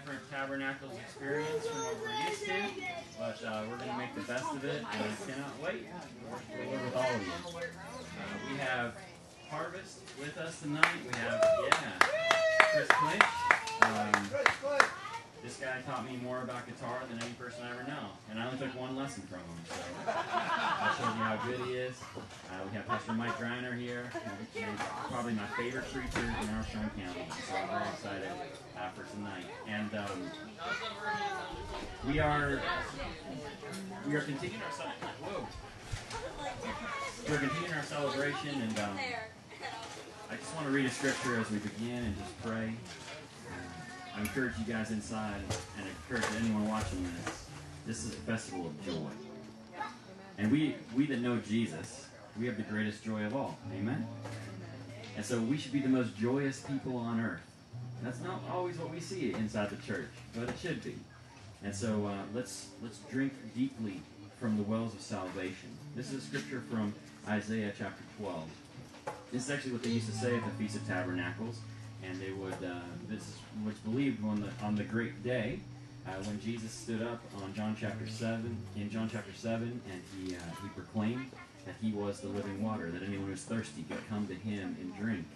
different tabernacles experience from what we're used to. But uh, we're going to make the best of it, and I cannot wait to the with all of you. Uh, we have Harvest with us tonight. We have, yeah, Chris Clinch. Um, this guy taught me more about guitar than any person I ever know, and I only took one lesson from him. So I showed you how good he is. Uh, we have Pastor Mike Griner here, probably my favorite preacher in Armstrong County. For tonight. And um, we are we are continuing our ce- whoa. We're continuing our celebration, and um, I just want to read a scripture as we begin and just pray. I encourage you guys inside and encourage anyone watching this. This is a festival of joy. And we, we that know Jesus, we have the greatest joy of all. Amen? And so we should be the most joyous people on earth. That's not always what we see inside the church, but it should be. And so uh, let's let's drink deeply from the wells of salvation. This is a scripture from Isaiah chapter 12. This is actually what they used to say at the Feast of Tabernacles and they would. Uh, this is what's believed on the on the great day uh, when Jesus stood up on John chapter seven in John chapter seven, and he uh, he proclaimed that he was the living water, that anyone who's thirsty could come to him and drink,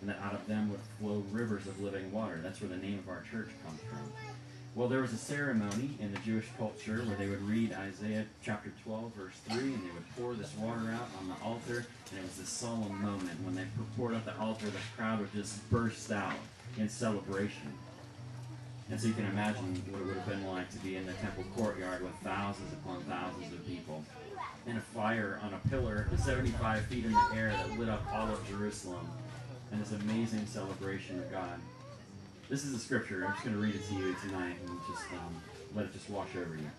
and that out of them would flow rivers of living water. That's where the name of our church comes from. Well, there was a ceremony in the Jewish culture where they would read Isaiah chapter 12, verse 3, and they would pour this water out on the altar, and it was this solemn moment. When they poured out the altar, the crowd would just burst out in celebration. And so you can imagine what it would have been like to be in the temple courtyard with thousands upon thousands of people, and a fire on a pillar 75 feet in the air that lit up all of Jerusalem, and this amazing celebration of God. This is a scripture. I'm just going to read it to you tonight and just um, let it just wash over you.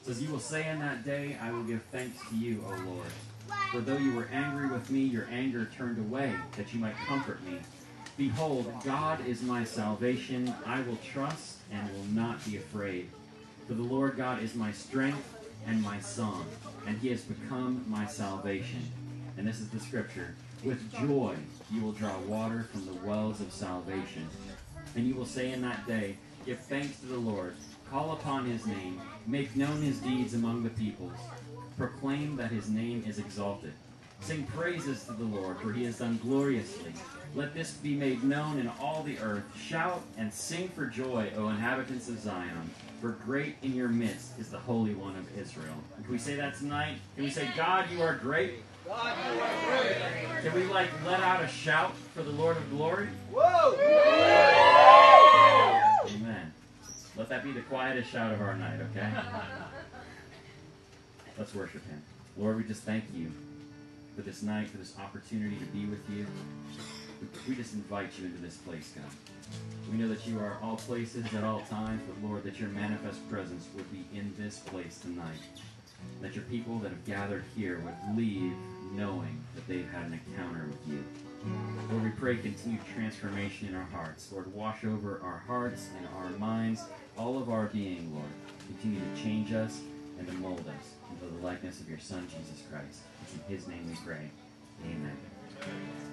It says, You will say in that day, I will give thanks to you, O Lord. For though you were angry with me, your anger turned away, that you might comfort me. Behold, God is my salvation. I will trust and will not be afraid. For the Lord God is my strength and my song, and he has become my salvation. And this is the scripture. With joy you will draw water from the wells of salvation. And you will say in that day, Give thanks to the Lord, call upon his name, make known his deeds among the peoples, proclaim that his name is exalted. Sing praises to the Lord, for he has done gloriously. Let this be made known in all the earth. Shout and sing for joy, O inhabitants of Zion, for great in your midst is the Holy One of Israel. Can we say that tonight? Can we say, God, you are great? God. Can we like let out a shout for the Lord of glory? Whoa! Amen. Let that be the quietest shout of our night, okay? Let's worship Him. Lord, we just thank you for this night, for this opportunity to be with you. We just invite you into this place, God. We know that. that you are all places at all times, but Lord, that your manifest presence would be in this place tonight. That your people that have gathered here would leave knowing that they've had an encounter with you. Lord, we pray continued transformation in our hearts. Lord, wash over our hearts and our minds, all of our being, Lord. Continue to change us and to mold us into the likeness of your Son, Jesus Christ. It's in his name we pray. Amen. Um,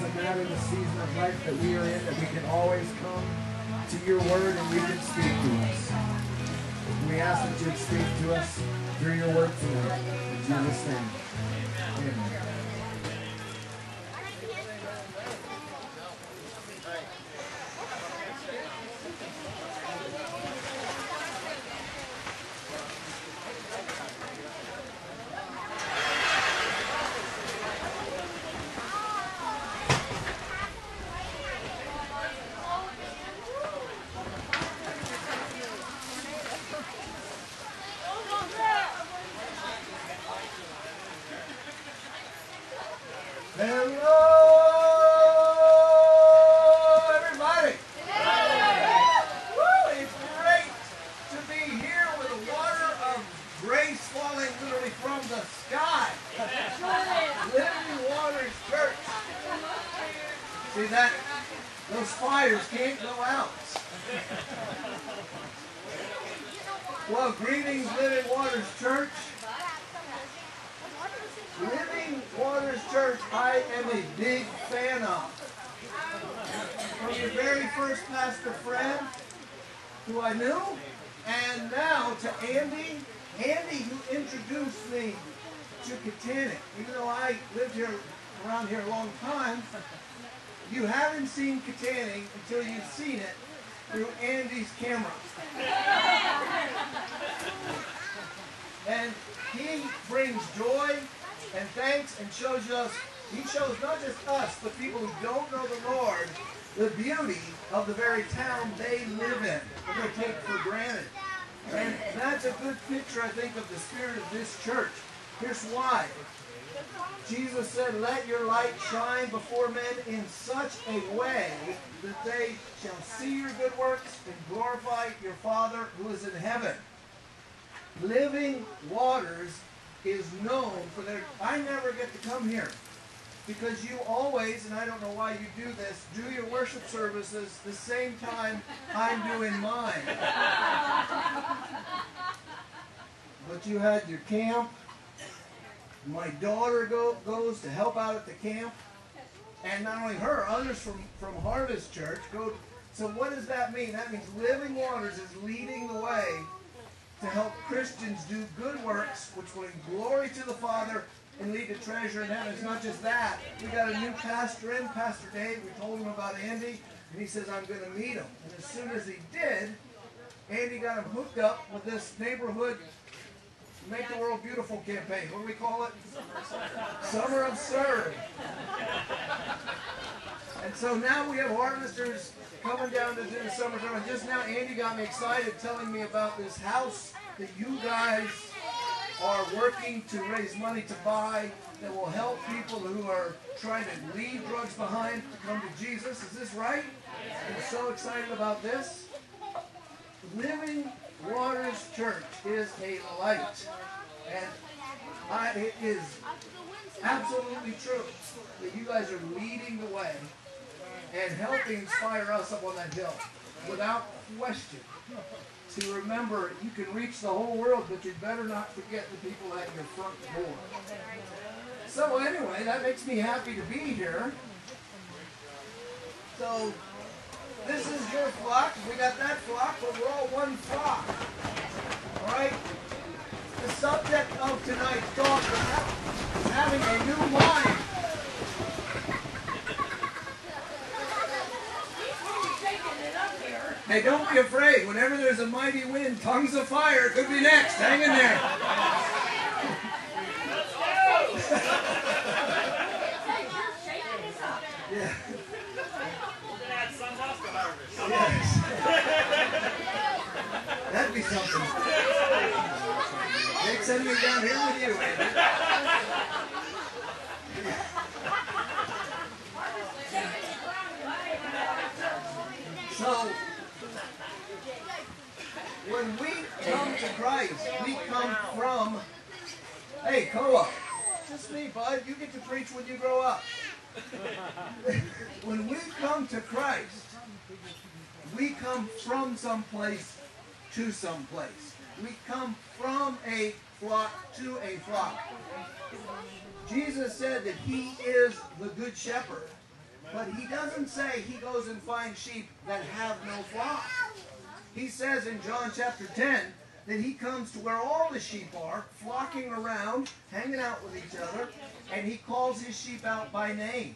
doesn't matter the season of life that we are in, that we can always come to your word and you can speak to us. We ask that you speak to us through your word tonight. In Jesus' name. My daughter go, goes to help out at the camp, and not only her, others from, from Harvest Church go. So what does that mean? That means Living Waters is leading the way to help Christians do good works, which will bring glory to the Father and lead to treasure in heaven. It's not just that. We got a new pastor in, Pastor Dave. We told him about Andy, and he says, I'm going to meet him. And as soon as he did, Andy got him hooked up with this neighborhood Make the World Beautiful campaign. What do we call it? Summer of Serve. And so now we have harvesters coming down to do the summertime. And just now Andy got me excited telling me about this house that you guys are working to raise money to buy that will help people who are trying to leave drugs behind to come to Jesus. Is this right? I'm so excited about this. Living Waters Church is a light. And I, it is absolutely true that you guys are leading the way and helping inspire us up on that hill without question. To remember, you can reach the whole world, but you better not forget the people at your front door. So anyway, that makes me happy to be here. So this is your flock. We got that flock, but we're all one flock. All right. The subject of tonight's talk is having a new mind. Hey, don't be afraid. Whenever there's a mighty wind, tongues of fire could be next. Hang in there. yeah. Yes. That'd be something. Jake, send me down here with you, So, when we come to Christ, we come from, hey, Koa, just me, bud. You get to preach when you grow up. when we come to Christ, we come from someplace to someplace. We come from a flock to a flock. Jesus said that he is the good shepherd, but he doesn't say he goes and finds sheep that have no flock. He says in John chapter 10 that he comes to where all the sheep are, flocking around, hanging out with each other, and he calls his sheep out by name.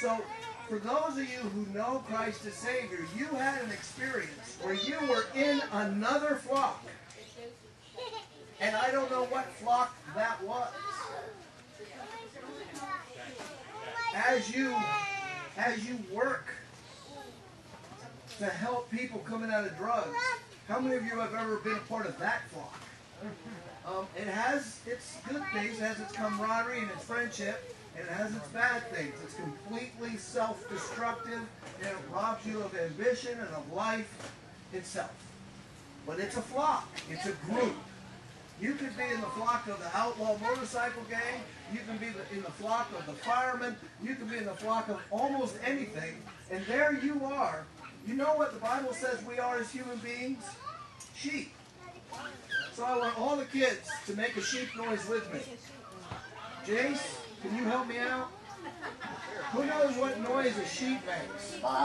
So, for those of you who know Christ as Savior, you had an experience where you were in another flock. And I don't know what flock that was. As you as you work to help people coming out of drugs, how many of you have ever been a part of that flock? Um, it has its good things, it has its camaraderie and its friendship, and it has its bad things. It's completely self-destructive, and it robs you of ambition and of life itself. But it's a flock. It's a group. You could be in the flock of the outlaw motorcycle gang. You can be in the flock of the firemen. You can be in the flock of almost anything. And there you are. You know what the Bible says we are as human beings? Sheep. So I want all the kids to make a sheep noise with me. Jace, can you help me out? Who knows what noise a sheep makes? That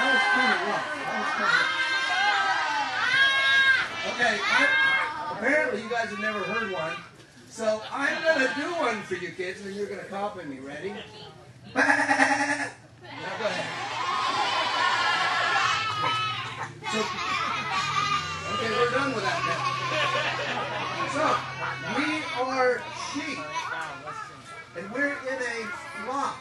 was of rough. That was kind of Okay, I, apparently you guys have never heard one. So I'm going to do one for you kids, and you're going to copy me. Ready? now go ahead. So, okay, we're done with that now. So, we are sheep, and we're in a flock.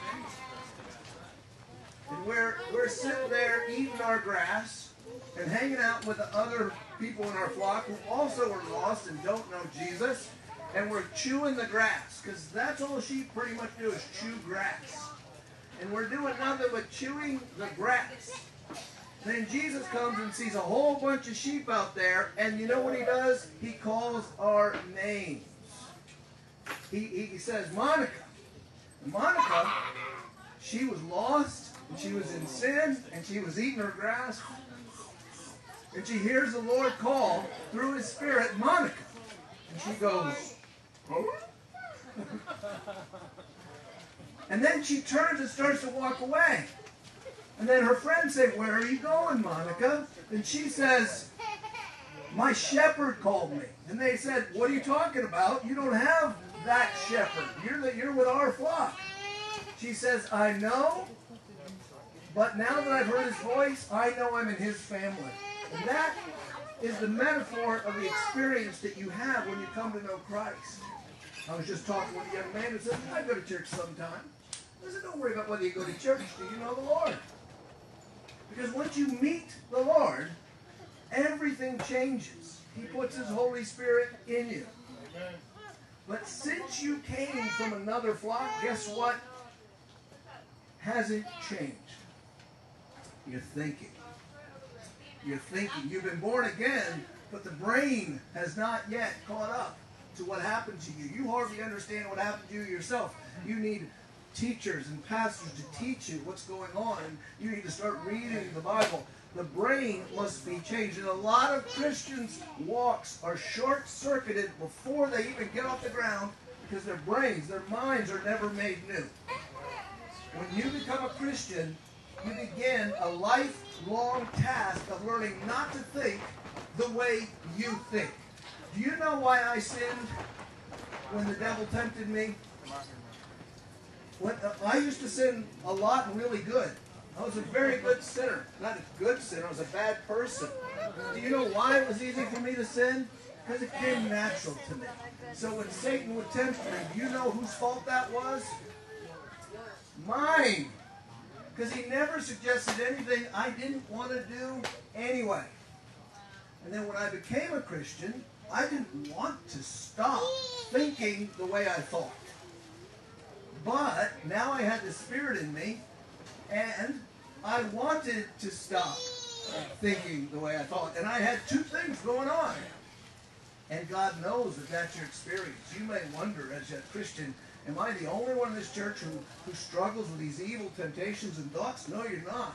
And we're, we're sitting there eating our grass and hanging out with the other people in our flock who also are lost and don't know Jesus. And we're chewing the grass because that's all sheep pretty much do is chew grass. And we're doing nothing but chewing the grass. Then Jesus comes and sees a whole bunch of sheep out there, and you know what he does? He calls our names. He, he says, Monica. Monica, she was lost, and she was in sin, and she was eating her grass. And she hears the Lord call through his spirit, Monica. And she goes, huh? and then she turns and starts to walk away. And then her friends say, Where are you going, Monica? And she says, My shepherd called me. And they said, What are you talking about? You don't have that shepherd. You're, the, you're with our flock. She says, I know, but now that I've heard his voice, I know I'm in his family. And that is the metaphor of the experience that you have when you come to know Christ. I was just talking with a young man who said, I go to church sometime. I said, don't worry about whether you go to church. Do you know the Lord? Because once you meet the Lord, everything changes. He puts His Holy Spirit in you. But since you came from another flock, guess what? Hasn't changed. You're thinking. You're thinking. You've been born again, but the brain has not yet caught up to what happened to you. You hardly understand what happened to you yourself. You need teachers and pastors to teach you what's going on. And you need to start reading the Bible. The brain must be changed. And a lot of Christians' walks are short circuited before they even get off the ground because their brains, their minds are never made new. When you become a Christian, you begin a lifelong task of learning not to think the way you think. Do you know why I sinned when the devil tempted me? When, uh, I used to sin a lot and really good. I was a very good sinner. Not a good sinner, I was a bad person. Do you know why it was easy for me to sin? Because it came natural to me. So when Satan would tempt me, do you know whose fault that was? Mine. Because he never suggested anything I didn't want to do anyway. And then when I became a Christian, I didn't want to stop thinking the way I thought. But now I had the Spirit in me, and I wanted to stop thinking the way I thought. And I had two things going on. And God knows that that's your experience. You may wonder as a Christian, am I the only one in this church who, who struggles with these evil temptations and thoughts? No, you're not.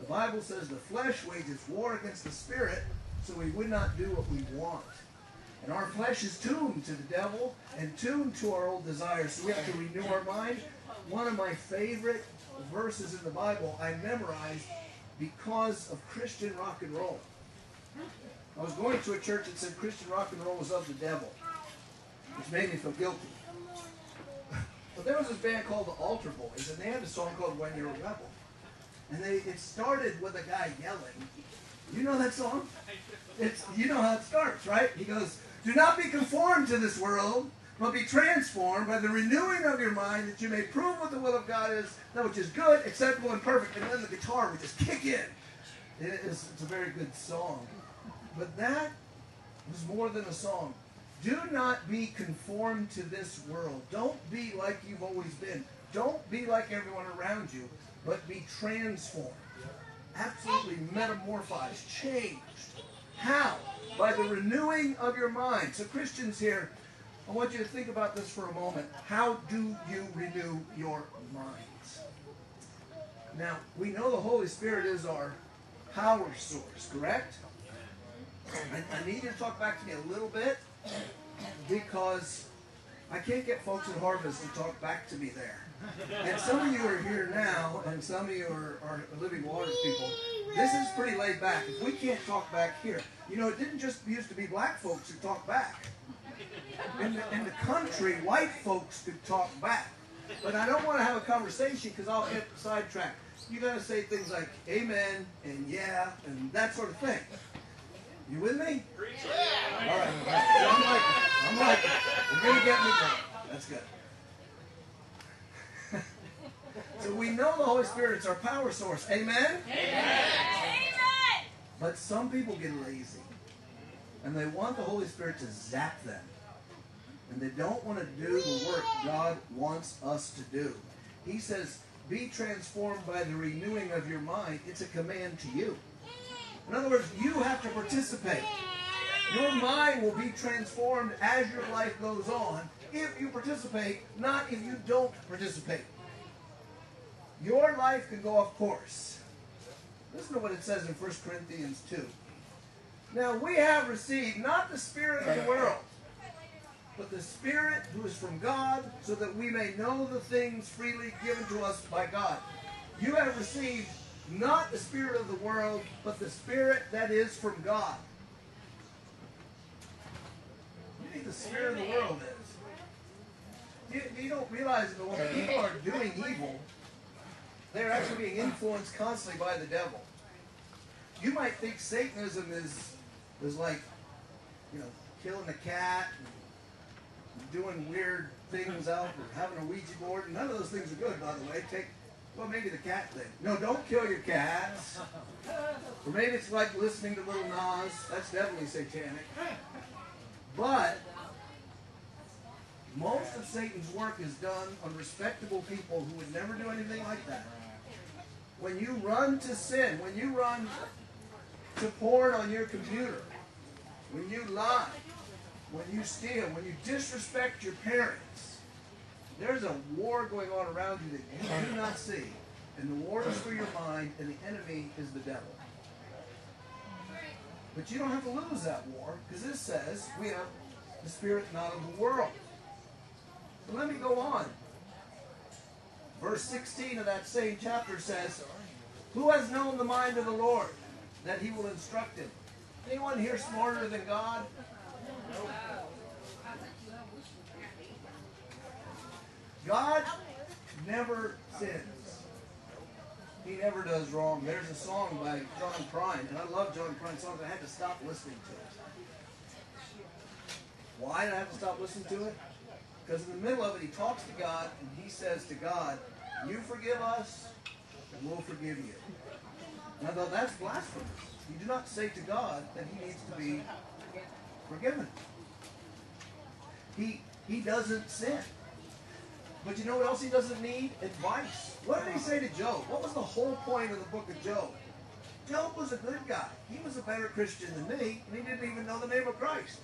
The Bible says the flesh wages war against the spirit, so we would not do what we want. And our flesh is tuned to the devil and tuned to our old desires. So we have to renew our mind. One of my favorite verses in the Bible I memorized because of Christian rock and roll. I was going to a church that said Christian rock and roll was of the devil, which made me feel guilty. But there was this band called the Altar Boys, and they had a song called When You're a Rebel. And they it started with a guy yelling. You know that song? It's you know how it starts, right? He goes, Do not be conformed to this world, but be transformed by the renewing of your mind that you may prove what the will of God is, that which is good, acceptable, and perfect. And then the guitar would just kick in. It is, it's a very good song. But that was more than a song. Do not be conformed to this world. Don't be like you've always been. Don't be like everyone around you, but be transformed. Absolutely metamorphized, changed. How? By the renewing of your mind. So, Christians here, I want you to think about this for a moment. How do you renew your minds? Now, we know the Holy Spirit is our power source, correct? I, I need you to talk back to me a little bit because I can't get folks at Harvest to talk back to me there. And some of you are here now, and some of you are, are Living Waters people. This is pretty laid back. If we can't talk back here, you know, it didn't just used to be black folks who talked back. In the, in the country, white folks could talk back. But I don't want to have a conversation because I'll get sidetracked. You got to say things like amen and yeah and that sort of thing. You with me? All right. All right. So I'm like, I'm like, you're gonna get me. That's good. so we know the Holy Spirit is our power source. Amen. Amen. But some people get lazy, and they want the Holy Spirit to zap them, and they don't want to do the work God wants us to do. He says, "Be transformed by the renewing of your mind." It's a command to you. In other words, you have to participate. Your mind will be transformed as your life goes on if you participate, not if you don't participate. Your life can go off course. Listen to what it says in 1 Corinthians 2. Now we have received not the spirit of the world, but the Spirit who is from God, so that we may know the things freely given to us by God. You have received not the spirit of the world, but the spirit that is from God. You think the spirit of the world is? You, you don't realize that when people are doing evil, they're actually being influenced constantly by the devil. You might think Satanism is is like, you know, killing a cat, and doing weird things out or having a Ouija board. None of those things are good, by the way. Take, well, maybe the cat thing. No, don't kill your cats. Or maybe it's like listening to Little Nas. That's definitely satanic. But most of Satan's work is done on respectable people who would never do anything like that. When you run to sin, when you run to porn on your computer, when you lie, when you steal, when you disrespect your parents, there's a war going on around you that you do not see. And the war is for your mind, and the enemy is the devil. But you don't have to lose that war, because this says we have the spirit not of the world. But let me go on. Verse 16 of that same chapter says, Who has known the mind of the Lord, that he will instruct him? Anyone here smarter than God? God never sins. He never does wrong. There's a song by John Prine, and I love John Prine's songs. I had to stop listening to it. Why did I have to stop listening to it? Because in the middle of it, he talks to God, and he says to God, You forgive us, and we'll forgive you. And I thought, that's blasphemous. You do not say to God that he needs to be forgiven. He, he doesn't sin. But you know what else he doesn't need? Advice. What did he say to Job? What was the whole point of the book of Job? Job was a good guy. He was a better Christian than me, and he didn't even know the name of Christ.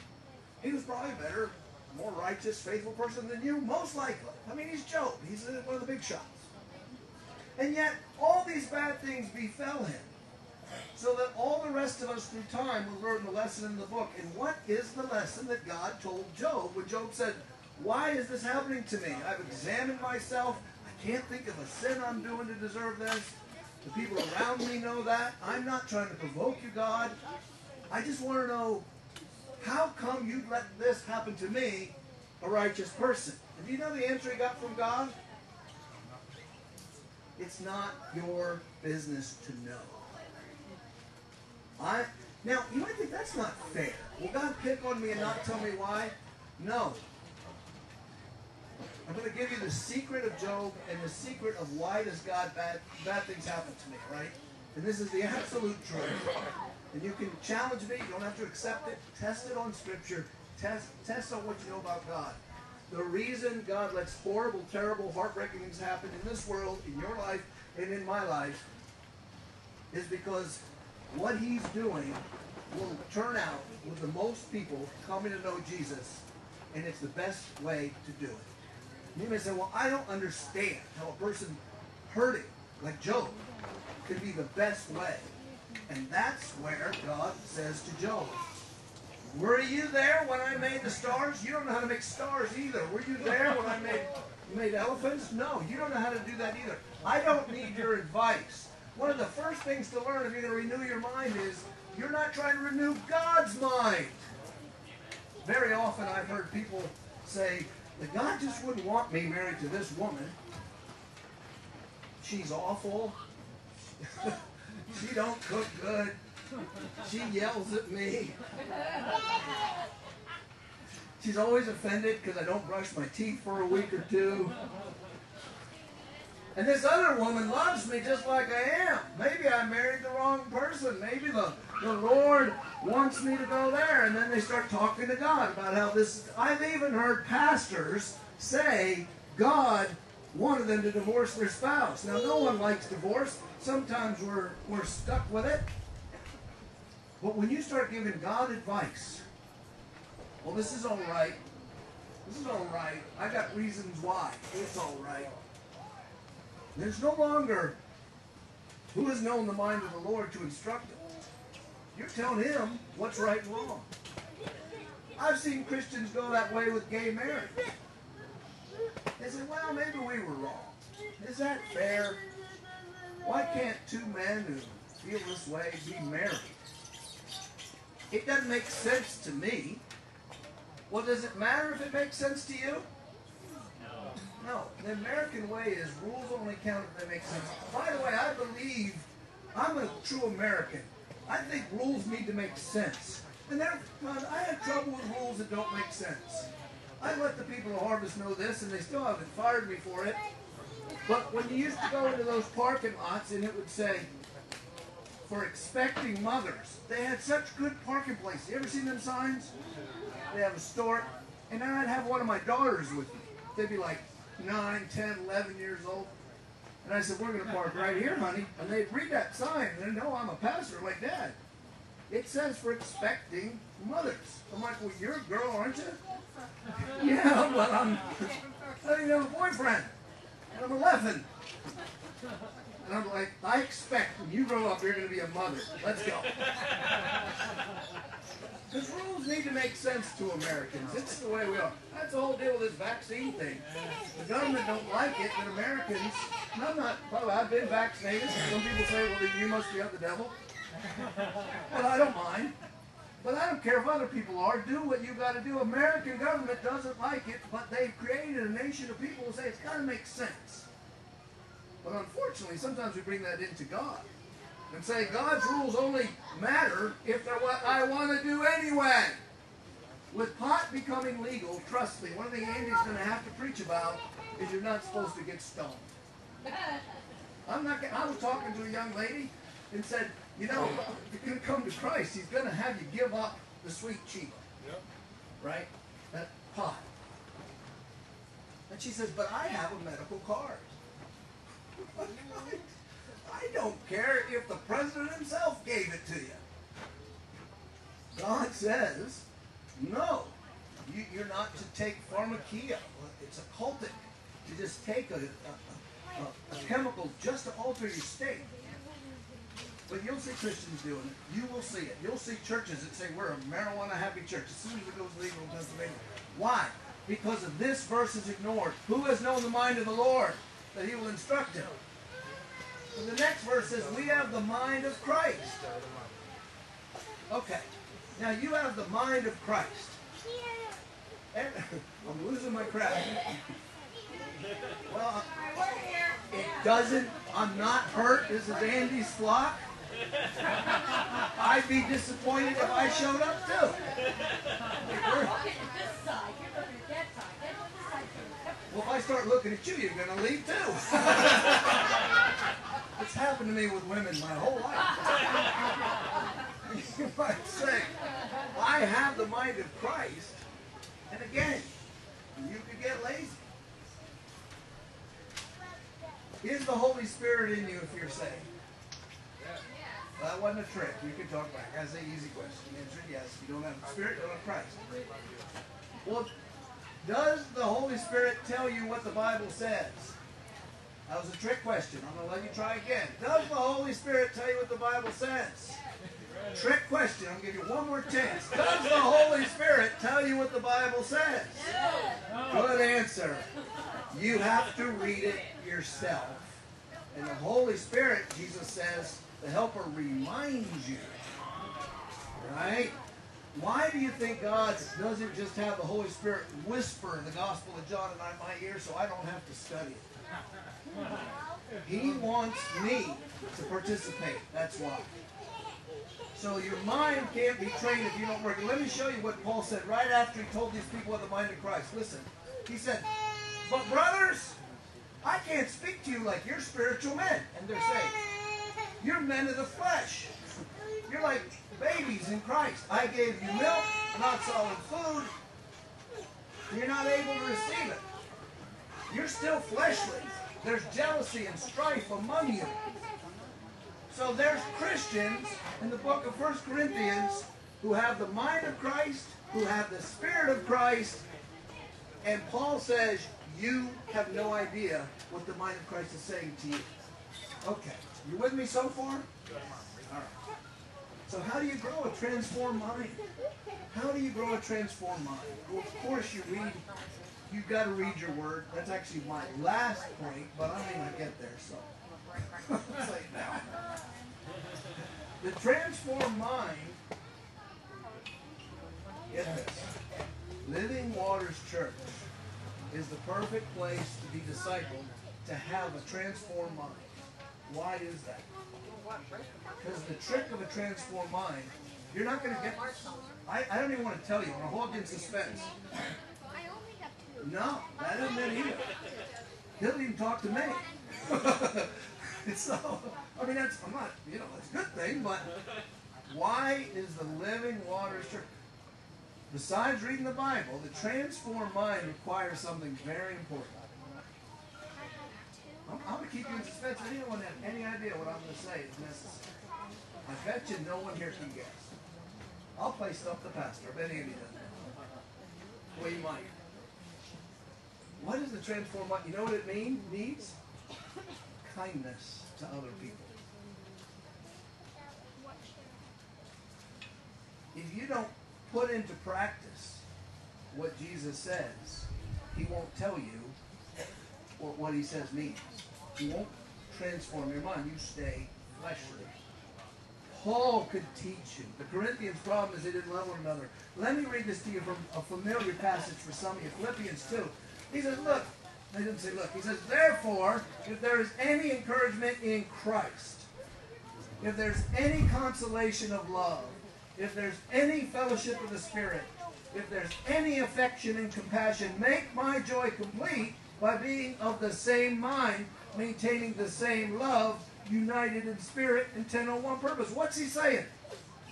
He was probably a better, more righteous, faithful person than you, most likely. I mean, he's Job. He's one of the big shots. And yet, all these bad things befell him. So that all the rest of us through time will learn the lesson in the book. And what is the lesson that God told Job when Job said, Why is this happening to me? I've examined myself. I can't think of a sin I'm doing to deserve this. The people around me know that. I'm not trying to provoke you, God. I just want to know how come you'd let this happen to me, a righteous person? Do you know the answer he got from God? It's not your business to know. I now you might think that's not fair. Will God pick on me and not tell me why? No. I'm going to give you the secret of Job and the secret of why does God bad bad things happen to me, right? And this is the absolute truth. And you can challenge me. You don't have to accept it. Test it on Scripture. Test test on what you know about God. The reason God lets horrible, terrible, heartbreaking things happen in this world, in your life, and in my life, is because what he's doing will turn out with the most people coming to know Jesus, and it's the best way to do it. You may say, well, I don't understand how a person hurting, like Job, could be the best way. And that's where God says to Job, were you there when I made the stars? You don't know how to make stars either. Were you there when I made made elephants? No, you don't know how to do that either. I don't need your advice. One of the first things to learn if you're going to renew your mind is you're not trying to renew God's mind. Very often I've heard people say that God just wouldn't want me married to this woman. She's awful. she don't cook good. She yells at me. She's always offended because I don't brush my teeth for a week or two. And this other woman loves me just like I am. Maybe I married the wrong person. Maybe the, the Lord wants me to go there. And then they start talking to God about how this. I've even heard pastors say God wanted them to divorce their spouse. Now, no one likes divorce. Sometimes we're, we're stuck with it. But when you start giving God advice, well, this is all right. This is all right. I got reasons why. It's all right. There's no longer who has known the mind of the Lord to instruct him. You're telling him what's right and wrong. I've seen Christians go that way with gay marriage. They say, well, maybe we were wrong. Is that fair? Why can't two men who feel this way be married? It doesn't make sense to me. Well, does it matter if it makes sense to you? No. The American way is rules only count if they make sense. By the way, I believe I'm a true American. I think rules need to make sense. And I have trouble with rules that don't make sense. I let the people of Harvest know this, and they still haven't fired me for it. But when you used to go into those parking lots, and it would say, for expecting mothers, they had such good parking places. You ever seen them signs? They have a store. And then I'd have one of my daughters with me. They'd be like 9, 10, 11 years old. And I said, we're going to park right here, honey. And they'd read that sign, and they know I'm a pastor like Dad. It says for expecting mothers. I'm like, well, you're a girl, aren't you? yeah, but I'm, I don't even have a boyfriend. And I'm 11. And I'm like, I expect when you grow up, you're going to be a mother. Let's go. Because rules need to make sense to Americans. It's the way we are. That's the whole deal with this vaccine thing. The government don't like it, but Americans, and I'm not, well, I've been vaccinated. Some people say, well, you must be of the devil. Well, I don't mind. But I don't care if other people are. Do what you got to do. American government doesn't like it, but they've created a nation of people who say it's got to make sense. But unfortunately, sometimes we bring that into God and say God's rules only matter if they're what I want to do anyway. With pot becoming legal, trust me, one thing Andy's going to have to preach about is you're not supposed to get stoned. I'm not. I was talking to a young lady and said, you know, if you're going to come to Christ, He's going to have you give up the sweet cheap, Yep. right? That pot. And she says, but I have a medical card. I don't care if the president himself gave it to you. God says, no, you, you're not to take pharmakeia. It's occultic. You just take a, a, a, a chemical just to alter your state. But you'll see Christians doing it. You will see it. You'll see churches that say we're a marijuana happy church as soon as it goes legal in Pennsylvania. Why? Because of this verse is ignored. Who has known the mind of the Lord that he will instruct him? And the next verse says, We have the mind of Christ. Okay. Now you have the mind of Christ. And I'm losing my crap. Well, it doesn't, I'm not hurt. This is Andy's flock. I'd be disappointed if I showed up too. Well, if I start looking at you, you're going to leave too. it's happened to me with women my whole life. you might say, I have the mind of Christ, and again, you could get lazy. Is the Holy Spirit in you if you're saved? That wasn't a trick. You can talk back. That's an easy question. The answer yes. You don't have the Spirit, you don't have Christ. Well, does the Holy Spirit tell you what the Bible says? That was a trick question. I'm going to let you try again. Does the Holy Spirit tell you what the Bible says? Trick question. I'll give you one more chance. Does the Holy Spirit tell you what the Bible says? Good answer. You have to read it yourself. And the Holy Spirit, Jesus says, the Helper reminds you. Right? Why do you think God doesn't just have the Holy Spirit whisper the Gospel of John in my ear so I don't have to study it? He wants me to participate. That's why. So your mind can't be trained if you don't work. Let me show you what Paul said right after he told these people of the mind of Christ. Listen. He said, But brothers, I can't speak to you like you're spiritual men. And they're saying, You're men of the flesh. You're like babies in Christ. I gave you milk, not solid food. You're not able to receive it. You're still fleshly. There's jealousy and strife among you. So there's Christians in the book of 1 Corinthians who have the mind of Christ, who have the Spirit of Christ, and Paul says, you have no idea what the mind of Christ is saying to you. Okay. You with me so far? So how do you grow a transformed mind? How do you grow a transformed mind? Well, of course you read, you've got to read your word. That's actually my last point, but I may not get there, so. Say it now. The transformed mind, get this, Living Waters Church is the perfect place to be discipled, to have a transformed mind. Why is that? Because the trick of a transformed mind, you're not going to get. I, I don't even want to tell you. I'm going to hold in suspense. No, that isn't it either. He doesn't even talk to me. so, I mean, that's, I'm not, you know, that's a good thing, but why is the living waters church? Besides reading the Bible, the transformed mind requires something very important. I'm, I'm going to keep you in suspense. Anyone have any idea what I'm going to say is necessary? Bet you no one here can guess. I'll play stuff the pastor. I bet Andy doesn't. Well, you might. What is the transformed mind? You know what it means? Needs kindness to other people. If you don't put into practice what Jesus says, he won't tell you what, what he says means. He won't transform your mind. You stay fleshly. Paul could teach you. The Corinthians' problem is they didn't love one another. Let me read this to you from a familiar passage for some of you. Philippians 2. He says, look, he didn't say look. He says, therefore, if there is any encouragement in Christ, if there's any consolation of love, if there's any fellowship of the Spirit, if there's any affection and compassion, make my joy complete by being of the same mind, maintaining the same love, united in spirit, intent on one purpose. What's he saying?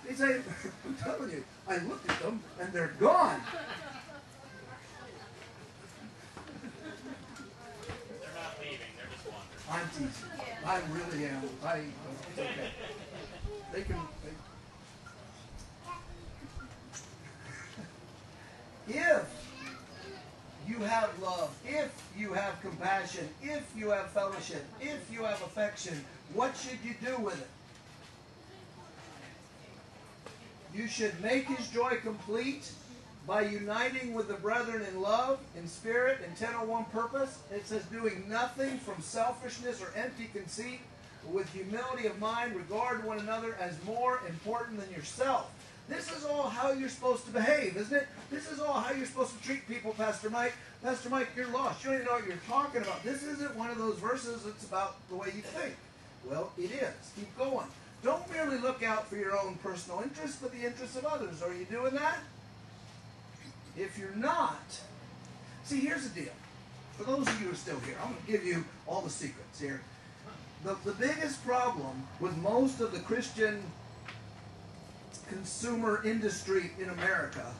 He's saying, I'm telling you, I looked at them and they're gone. They're not leaving, they're just wandering. I'm teasing. I really am. I, it's okay. They can. They... If you have love, if you have compassion, if you have fellowship, if you have affection, what should you do with it? You should make his joy complete by uniting with the brethren in love, in spirit, intent on one purpose. It says doing nothing from selfishness or empty conceit, but with humility of mind, regard one another as more important than yourself. This is all how you're supposed to behave, isn't it? This is all how you're supposed to treat people, Pastor Mike. Pastor Mike, you're lost. You don't even know what you're talking about. This isn't one of those verses that's about the way you think. Well, it is. Keep going. Don't merely look out for your own personal interests, but the interests of others. Are you doing that? If you're not, see, here's the deal. For those of you who are still here, I'm going to give you all the secrets here. The, the biggest problem with most of the Christian consumer industry in America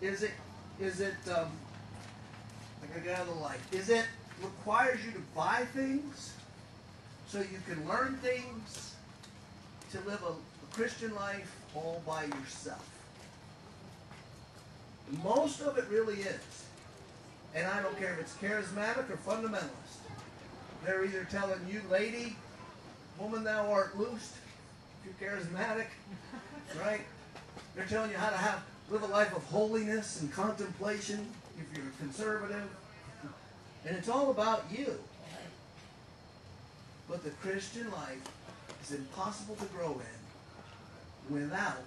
is it is it um, I gotta get out of the light. Is it requires you to buy things so you can learn things to live a, a Christian life all by yourself. Most of it really is. And I don't care if it's charismatic or fundamentalist. They're either telling you, lady, woman, thou art loosed, if you're charismatic, right? They're telling you how to have live a life of holiness and contemplation if you're conservative. And it's all about you. But the Christian life is impossible to grow in without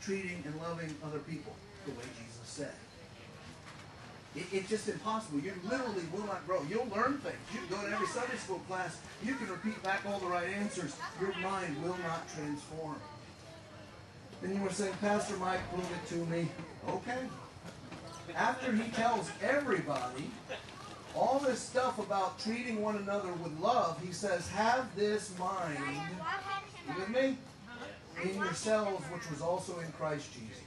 treating and loving other people the way Jesus said. It, it's just impossible. You literally will not grow. You'll learn things. You can go to every Sunday school class. You can repeat back all the right answers. Your mind will not transform. And you were saying, Pastor Mike, prove it to me. Okay. After he tells everybody all this stuff about treating one another with love, he says, have this mind, you with me? In yourselves, which was also in Christ Jesus.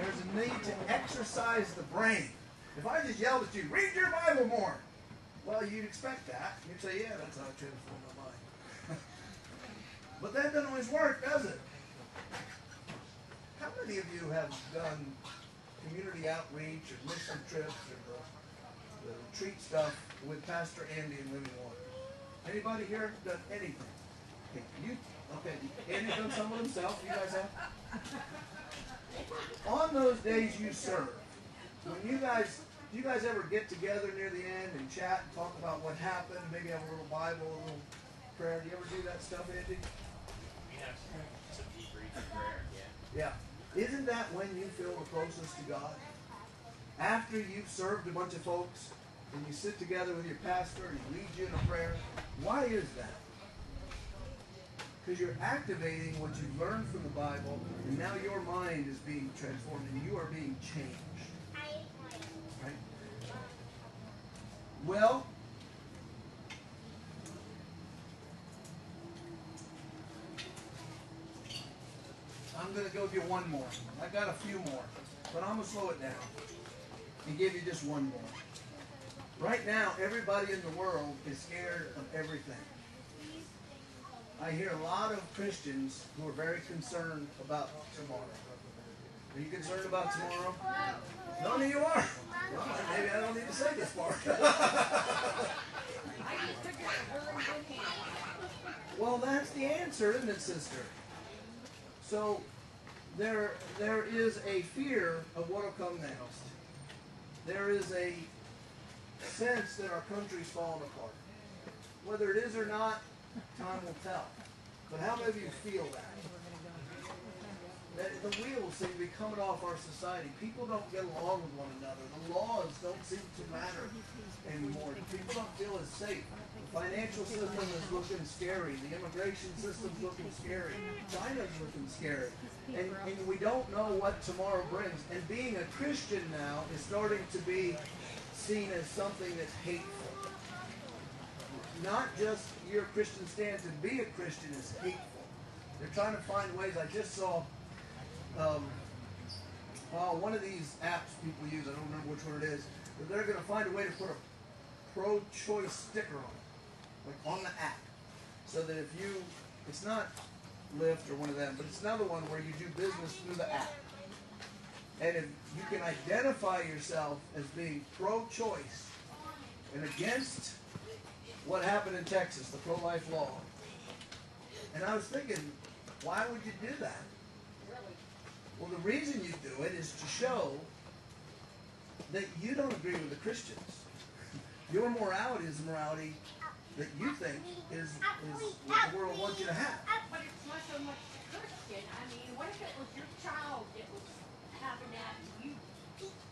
There's a need to exercise the brain. If I just yelled at you, read your Bible more. Well, you'd expect that. You'd say, yeah, that's how I transform my mind. but that doesn't always work, does it? How many of you have done community outreach and mission trips and uh, the, the retreat stuff with Pastor Andy and Living Waters? Anybody here done anything? Okay, you okay? Andy done some of himself. You guys have. On those days you serve, when you guys, do you guys ever get together near the end and chat and talk about what happened? Maybe have a little Bible, a little prayer. Do you ever do that stuff, Andy? We have some debrief and prayer, yeah. Yeah. Isn't that when you feel the closest to God? After you've served a bunch of folks and you sit together with your pastor and he leads you in a prayer. Why is that? Because you're activating what you've learned from the Bible, and now your mind is being transformed and you are being changed. Right? Well, I'm going to go give you one more. I've got a few more, but I'm going to slow it down and give you just one more. Right now, everybody in the world is scared of everything. I hear a lot of Christians who are very concerned about tomorrow. Are you concerned about tomorrow? None of you are. Well, maybe I don't need to say this part. well, that's the answer, isn't it, sister? So there, there is a fear of what will come next. There is a sense that our country's falling apart. Whether it is or not, time will tell. But how many of you feel that? That the wheels seem to be coming off our society. People don't get along with one another. The laws don't seem to matter anymore. People don't feel as safe. Financial system is looking scary. The immigration system's looking scary. China's looking scary. And, and we don't know what tomorrow brings. And being a Christian now is starting to be seen as something that's hateful. Not just your Christian stand to be a Christian is hateful. They're trying to find ways. I just saw um, oh, one of these apps people use, I don't remember which one it is, but they're going to find a way to put a pro-choice sticker on it, like on the app, so that if you, it's not Lyft or one of them, but it's another one where you do business through the app. And if you can identify yourself as being pro-choice and against what happened in Texas, the pro-life law, and I was thinking, why would you do that? Well, the reason you do it is to show that you don't agree with the Christians. Your morality is the morality that you think is, is what the world wants you to have. But it's not so much Christian. I mean, what if it was your child that was having that you?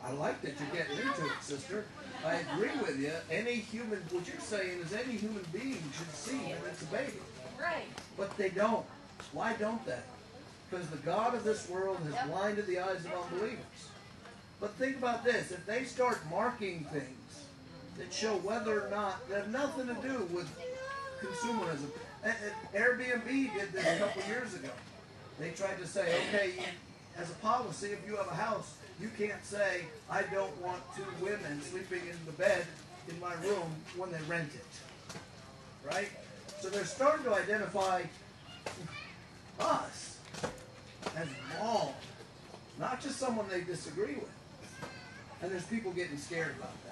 I like that you're getting into it, sister. I agree with you. Any human, what you're saying is any human being should see that it's a baby. Right. But they don't. Why don't they? Because the God of this world has blinded the eyes of unbelievers. But think about this. If they start marking things that show whether or not, they have nothing to do with consumerism. Airbnb did this a couple years ago. They tried to say, okay, as a policy, if you have a house, you can't say, I don't want two women sleeping in the bed in my room when they rent it. Right? So they're starting to identify us as wrong, not just someone they disagree with. And there's people getting scared about that.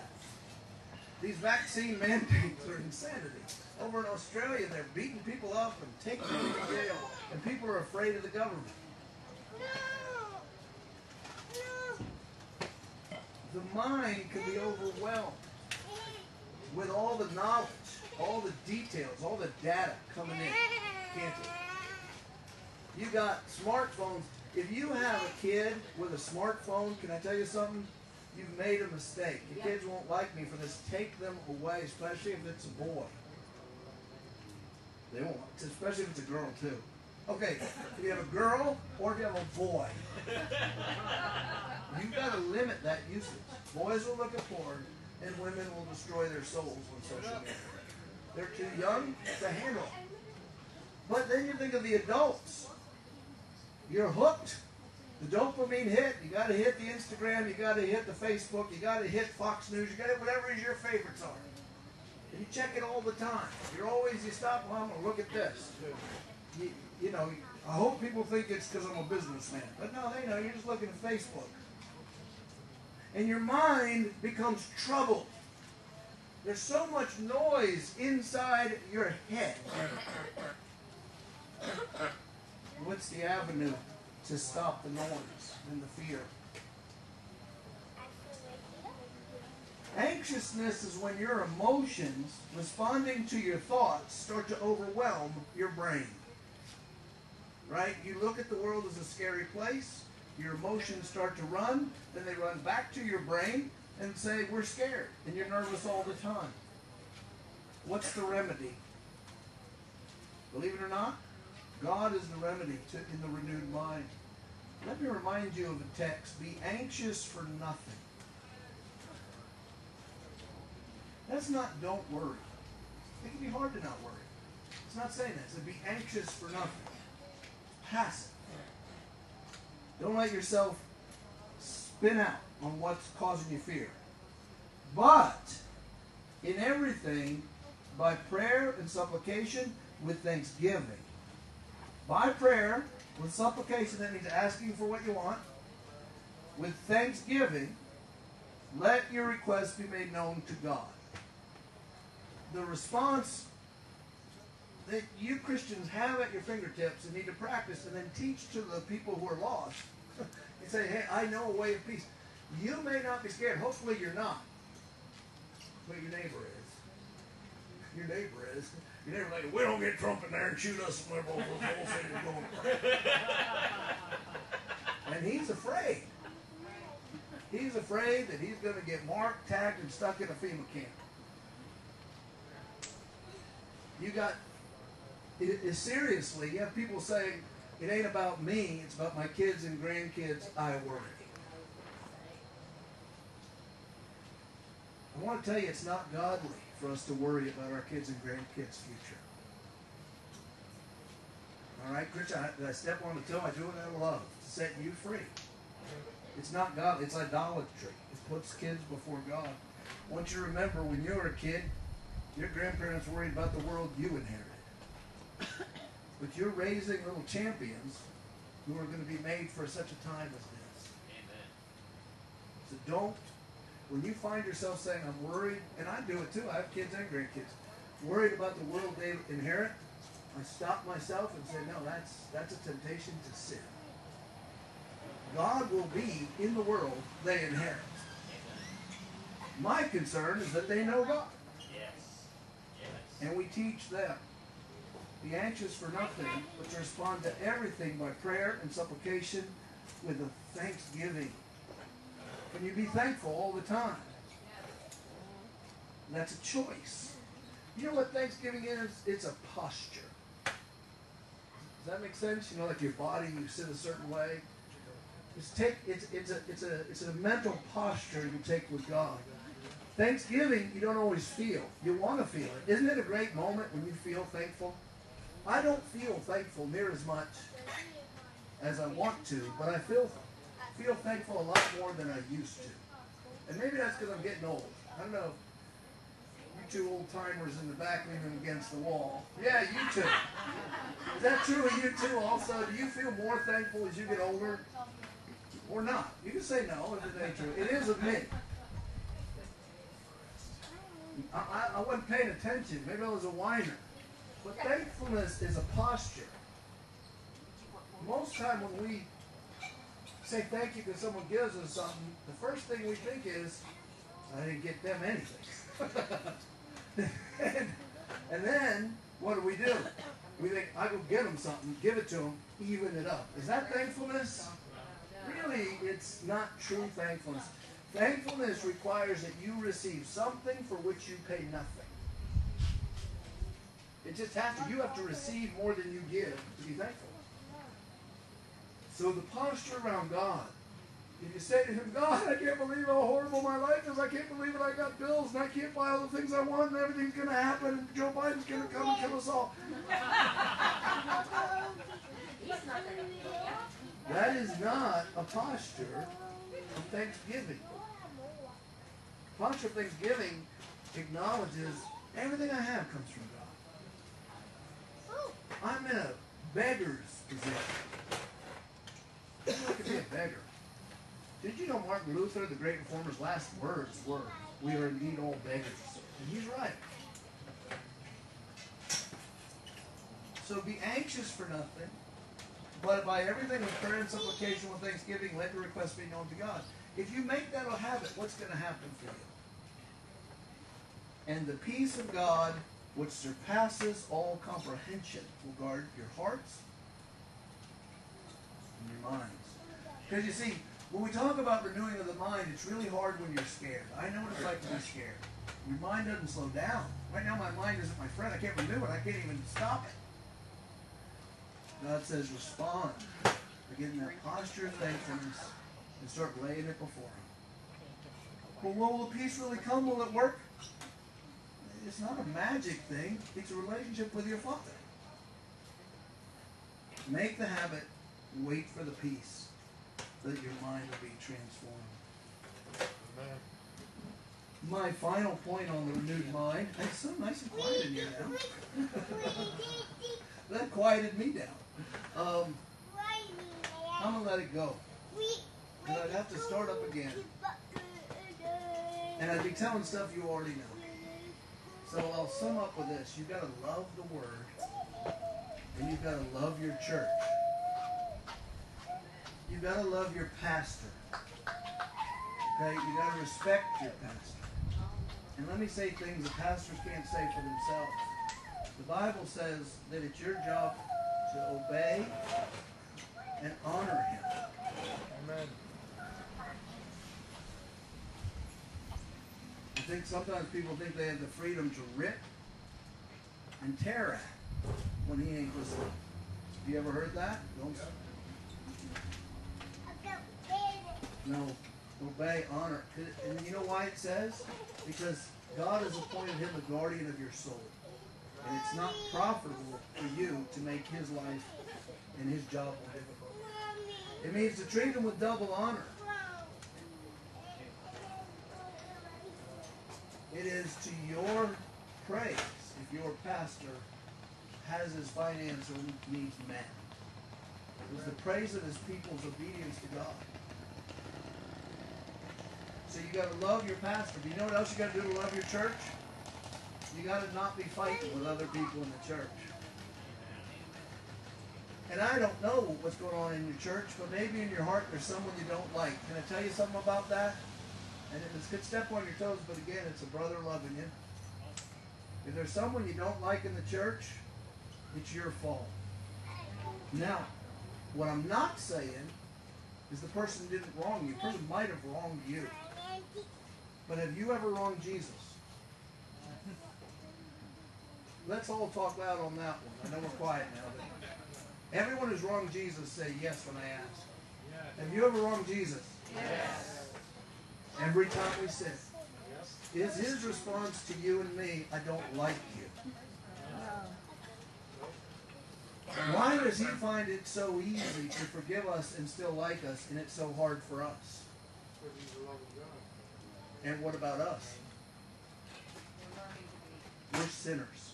These vaccine mandates are insanity. Over in Australia, they're beating people up and taking them to jail, and people are afraid of the government. The mind can be overwhelmed with all the knowledge, all the details, all the data coming in, can't it? You got smartphones. If you have a kid with a smartphone, can I tell you something? You've made a mistake. Your kids won't like me for this. Take them away, especially if it's a boy. They won't, especially if it's a girl too. Okay, if you have a girl or if you have a boy, you've got to limit that usage. Boys will look at porn, and women will destroy their souls on social media. They're too young to handle it. But then you think of the adults. You're hooked. The dopamine hit. You got to hit the Instagram. You got to hit the Facebook. You got to hit Fox News. You got to whatever your favorites are. You check it all the time. You're always you stop. Well, I'm gonna look at this. You, you know. I hope people think it's because I'm a businessman, but no, they know you're just looking at Facebook. And your mind becomes troubled. There's so much noise inside your head. What's the avenue to stop the noise and the fear? Anxiousness is when your emotions, responding to your thoughts, start to overwhelm your brain. Right? You look at the world as a scary place, your emotions start to run, then they run back to your brain and say, We're scared, and you're nervous all the time. What's the remedy? Believe it or not, God is the remedy to, in the renewed mind. Let me remind you of a text be anxious for nothing. That's not don't worry. It can be hard to not worry. It's not saying that. It's be anxious for nothing. Passive. Don't let yourself spin out on what's causing you fear. But in everything, by prayer and supplication with thanksgiving. By prayer, with supplication, that means asking for what you want. With thanksgiving, let your requests be made known to God. The response that you Christians have at your fingertips and need to practice and then teach to the people who are lost. and say, hey, I know a way of peace. You may not be scared. Hopefully you're not. But your neighbor is. Your neighbor is. Neighbor we don't get Trump in there and shoot us some liberals. Say we're going and he's afraid. He's afraid that he's going to get marked, tagged, and stuck in a FEMA camp. You got it, it, seriously, you have people saying, it ain't about me, it's about my kids and grandkids, I worry. I want to tell you it's not godly for us to worry about our kids and grandkids' future. All right, Chris, I, I step on the toe, I do it out of love to set you free. It's not God, it's idolatry. It puts kids before God. Want you remember when you were a kid, your grandparents worried about the world you inherited. But you're raising little champions who are going to be made for such a time as this. Amen. So don't, when you find yourself saying, I'm worried, and I do it too, I have kids and grandkids, worried about the world they inherit, I stop myself and say, no, that's, that's a temptation to sin. God will be in the world they inherit. My concern is that they know God. Yes. Yes. And we teach them. Be anxious for nothing, but to respond to everything by prayer and supplication with a thanksgiving. Can you be thankful all the time? That's a choice. You know what Thanksgiving is? It's a posture. Does that make sense? You know, like your body, you sit a certain way. It's take it's it's a it's a it's a mental posture you take with God. Thanksgiving you don't always feel. You want to feel it. Isn't it a great moment when you feel thankful? I don't feel thankful near as much as I want to, but I feel feel thankful a lot more than I used to. And maybe that's because I'm getting old. I don't know. You two old timers in the back leaning against the wall. Yeah, you too. Is that true of you too also? Do you feel more thankful as you get older? Or not? You can say no if it ain't true. It is of me. I, I, I wasn't paying attention. Maybe I was a whiner. But thankfulness is a posture. Most time when we say thank you because someone gives us something, the first thing we think is, I didn't get them anything. and, and then, what do we do? We think, I will get them something, give it to them, even it up. Is that thankfulness? Really, it's not true thankfulness. Thankfulness requires that you receive something for which you pay nothing. It just has to. You have to receive more than you give to be thankful. So the posture around God, if you say to him, God, I can't believe how horrible my life is. I can't believe it. I got bills and I can't buy all the things I want and everything's going to happen and Joe Biden's going to come and kill us all. that is not a posture of thanksgiving. Posture of thanksgiving acknowledges everything I have comes from God. I'm in a beggar's position. I could be a beggar. Did you know Martin Luther, the great reformer's last words were, we are indeed all beggars. And he's right. So be anxious for nothing, but by everything with prayer and supplication with thanksgiving, let your requests be known to God. If you make that a habit, what's going to happen for you? And the peace of God, which surpasses all comprehension, will guard your hearts and your minds. Because you see, when we talk about renewing of the mind, it's really hard when you're scared. I know what it's like to be scared. Your mind doesn't slow down. Right now, my mind isn't my friend. I can't renew it. I can't even stop it. God says respond getting that posture of thankfulness and start laying it before Him. Well, will the peace really come? Will it work? It's not a magic thing. It's a relationship with your Father. Make the habit. Wait for the peace that your mind will be transformed. My final point on the renewed mind. It's so nice and quiet in here now. that quieted me down. Um, I'm gonna let it go. And I'd have to start up again. And I'd be telling stuff you already know. So I'll sum up with this. You've got to love the Word. And you've got to love your church. You've got to love your pastor. Okay? You've got to respect your pastor. And let me say things the pastors can't say for themselves. The Bible says that it's your job to obey and honor him. Amen. I think sometimes people think they have the freedom to rip and tear at when he ain't listening. Have you ever heard that? Don't. No. Obey, honor. And you know why it says? Because God has appointed him the guardian of your soul. And it's not profitable for you to make his life and his job more difficult. It means to treat him with double honor. It is to your praise if your pastor has his financial needs met. It is the praise of his people's obedience to God. So you got to love your pastor. But you know what else you got to do to love your church? You got to not be fighting with other people in the church. And I don't know what's going on in your church, but maybe in your heart there's someone you don't like. Can I tell you something about that? And it's could step on your toes, but again, it's a brother loving you. If there's someone you don't like in the church, it's your fault. Now, what I'm not saying is the person didn't wrong you. The person might have wronged you. But have you ever wronged Jesus? Let's all talk loud on that one. I know we're quiet now. But everyone who's wronged Jesus say yes when I ask. Have you ever wronged Jesus? Yes. Every time we sin. Is his response to you and me, I don't like you? Why does he find it so easy to forgive us and still like us, and it's so hard for us? And what about us? We're sinners.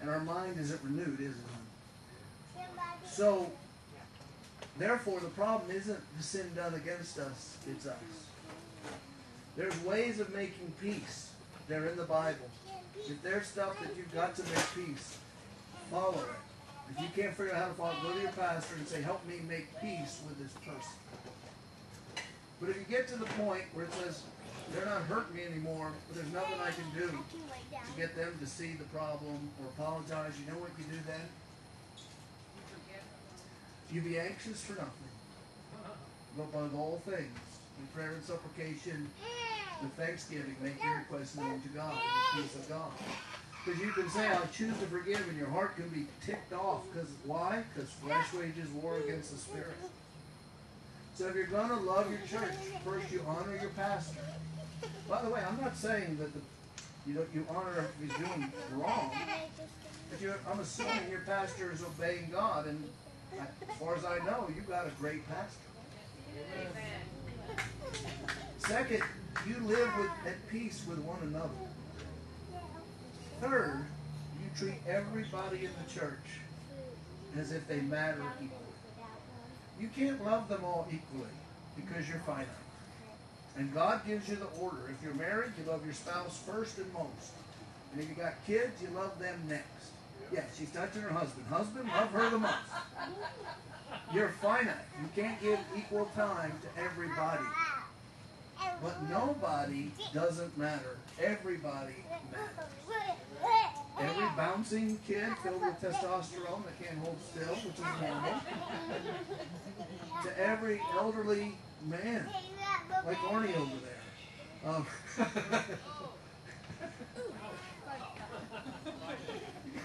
And our mind isn't renewed, is it? So, therefore, the problem isn't the sin done against us, it's us. There's ways of making peace. They're in the Bible. If there's stuff that you've got to make peace, follow it. If you can't figure out how to follow, go to your pastor and say, help me make peace with this person. But if you get to the point where it says, they're not hurting me anymore, but there's nothing I can do to get them to see the problem or apologize, you know what you do then? You be anxious for nothing. But above all things, in prayer and supplication, with thanksgiving, make your requests known to God in the peace of God. Because you can say, I choose to forgive, and your heart can be ticked off. Because why? Because flesh wages war against the spirit. So if you're going to love your church, first you honor your pastor. By the way, I'm not saying that the, you know, you honor if he's doing wrong. But you're, I'm assuming your pastor is obeying God, and as far as I know, you've got a great pastor. Second, you live with, at peace with one another. Third, you treat everybody in the church as if they matter equally. You can't love them all equally because you're finite. And God gives you the order. If you're married, you love your spouse first and most. And if you got kids, you love them next. Yeah, she's touching her husband. Husband, love her the most. You're finite. You can't give equal time to everybody. But nobody doesn't matter. Everybody matters. Every bouncing kid filled with testosterone that can't hold still, which is normal. to every elderly man, like Arnie over there. Um,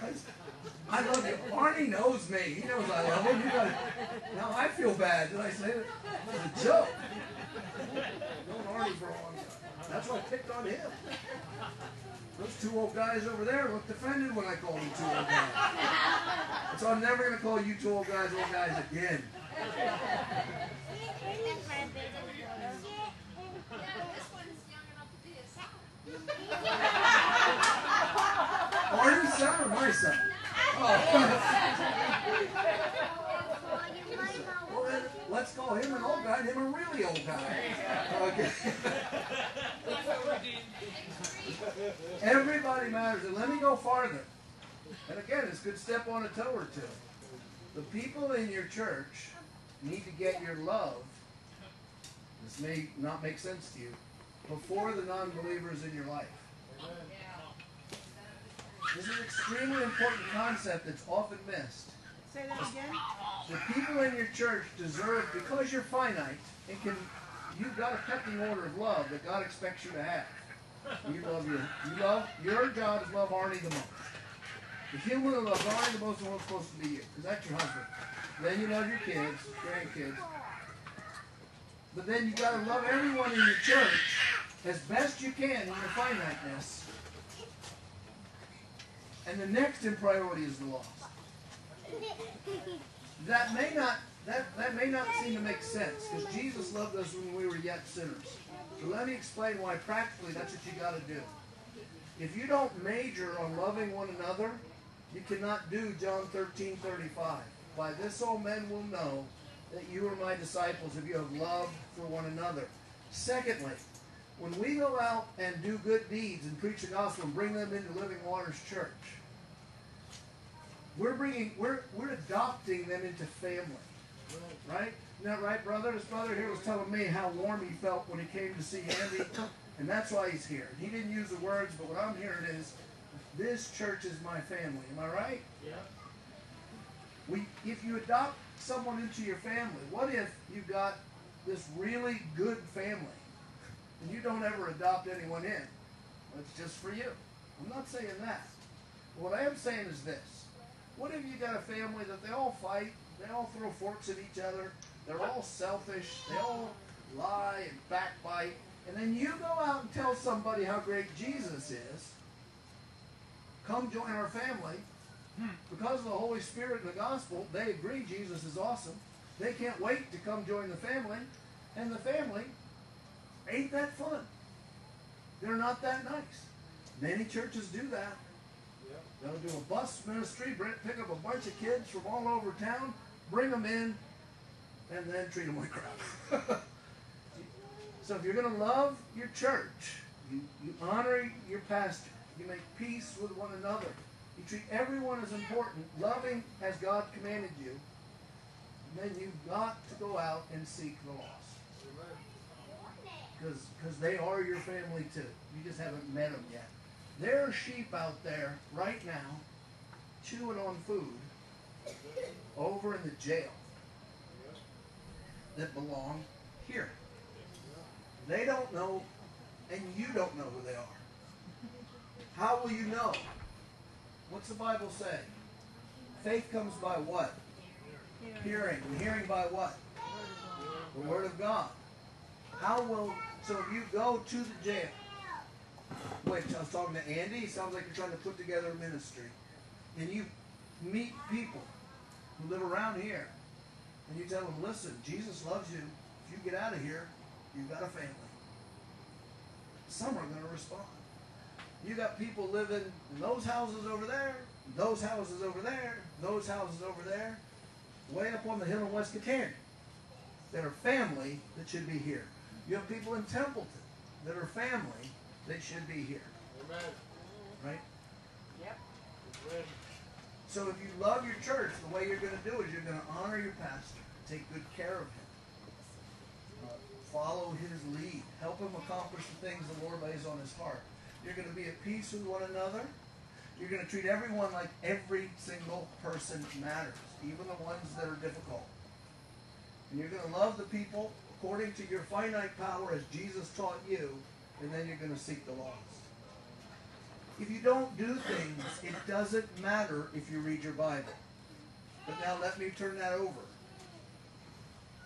guys, I love you. Arnie knows me. He knows I love him. You gotta, now I feel bad. Did I say that? It was a joke. Known Arnie for a long time. That's why I picked on him. Those two old guys over there looked offended when I called them two old guys. So I'm never going to call you two old guys old guys again. Arnie's son or my son? Let's call him an old guy him a really old guy. Okay. Everybody matters. And let me go farther. And again, it's good step on a toe or two. The people in your church need to get your love. This may not make sense to you. Before the non-believers in your life. This is an extremely important concept that's often missed. Say that again? The people in your church deserve, because you're finite, and can, you've got a pecking order of love that God expects you to have. You love your, you love, your job is love Arnie the most. The human who loves Arnie the most is what's supposed to be you, because that's your husband. Then you love your kids, grandkids. But then you got to love everyone in your church as best you can in your finiteness. And the next in priority is the lost. That may not that, that may not seem to make sense because Jesus loved us when we were yet sinners. So let me explain why practically that's what you got to do. If you don't major on loving one another, you cannot do John 13, 35. By this all men will know that you are my disciples if you have love for one another. Secondly, when we go out and do good deeds and preach the gospel and bring them into Living Waters Church, we're bringing, we're, we're adopting them into family. Right? Isn't that right, brother? His brother here was telling me how warm he felt when he came to see Andy, and that's why he's here. He didn't use the words, but what I'm hearing is, this church is my family. Am I right? Yeah. We, if you adopt someone into your family, what if you've got this really good family and you don't ever adopt anyone in? It's just for you. I'm not saying that. What I am saying is this. What if you got a family that they all fight, they all throw forks at each other, they're all selfish, they all lie and backbite, and then you go out and tell somebody how great Jesus is, come join our family, because of the Holy Spirit and the gospel, they agree Jesus is awesome. They can't wait to come join the family. And the family ain't that fun. They're not that nice. Many churches do that. They'll do a bus ministry, pick up a bunch of kids from all over town, bring them in, and then treat them like crap. so if you're going to love your church, you, you honor your pastor, you make peace with one another, you treat everyone as important, loving as God commanded you, then you've got to go out and seek the lost. Because they are your family too. You just haven't met them yet. There are sheep out there right now chewing on food over in the jail that belong here. They don't know, and you don't know who they are. How will you know? What's the Bible say? Faith comes by what? Hearing. And hearing by what? The Word of God. How will, so if you go to the jail, which I was talking to Andy, sounds like you're trying to put together a ministry, and you meet people who live around here, and you tell them, listen, Jesus loves you. If you get out of here, you've got a family. Some are going to respond. You got people living in those houses over there, those houses over there, those houses over there, way up on the hill in West Kittanning that are family that should be here. You have people in Templeton that are family that should be here. Amen. Right? Yep. Amen. So if you love your church, the way you're going to do is you're going to honor your pastor, take good care of him, uh, follow his lead, help him accomplish the things the Lord lays on his heart. You're going to be at peace with one another. You're going to treat everyone like every single person matters, even the ones that are difficult. And you're going to love the people according to your finite power as Jesus taught you, and then you're going to seek the lost. If you don't do things, it doesn't matter if you read your Bible. But now let me turn that over.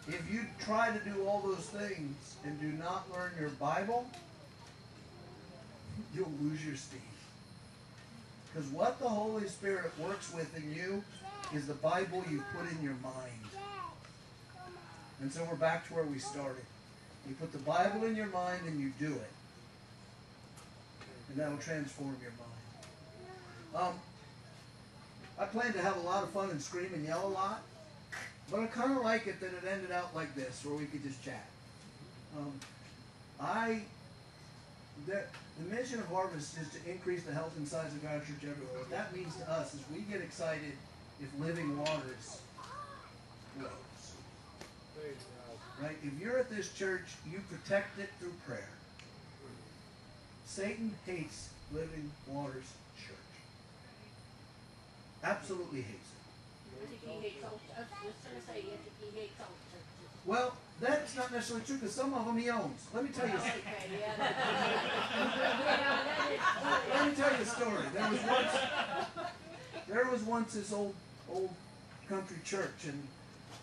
If you try to do all those things and do not learn your Bible, you'll lose your steam. Because what the Holy Spirit works with in you is the Bible you put in your mind. And so we're back to where we started. You put the Bible in your mind and you do it. And that'll transform your mind. Um, I plan to have a lot of fun and scream and yell a lot. But I kind of like it that it ended out like this, where we could just chat. Um, I, the, the mission of Harvest is to increase the health and size of God's church everywhere. What that means to us is we get excited if living waters grows. Right? If you're at this church, you protect it through prayer. Satan hates Living Waters Church. Absolutely hates it. I think he hates all, I was just gonna say, I think he hates all churches. Well, that's not necessarily true because some of them he owns. Let me tell you. Let me tell you a story. There was once, there was once this old, old country church, and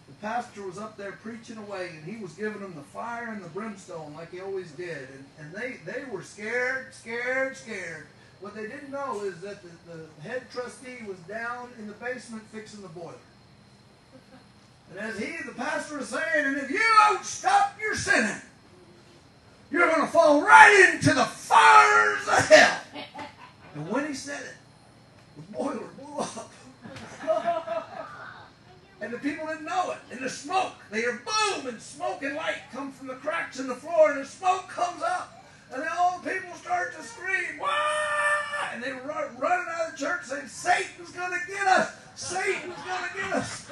the pastor was up there preaching away, and he was giving them the fire and the brimstone like he always did, and, and they, they were scared, scared, scared. What they didn't know is that the, the head trustee was down in the basement fixing the boiler. And as he, the pastor, was saying, and if you don't stop your sinning, you're going to fall right into the fires of hell. And when he said it, the boiler blew up. and the people didn't know it. And the smoke, they hear boom, and smoke and light come from the cracks in the floor, and the smoke comes up. And all the people start to scream, Wah! And they run running out of the church saying, Satan's going to get us! Satan's going to get us!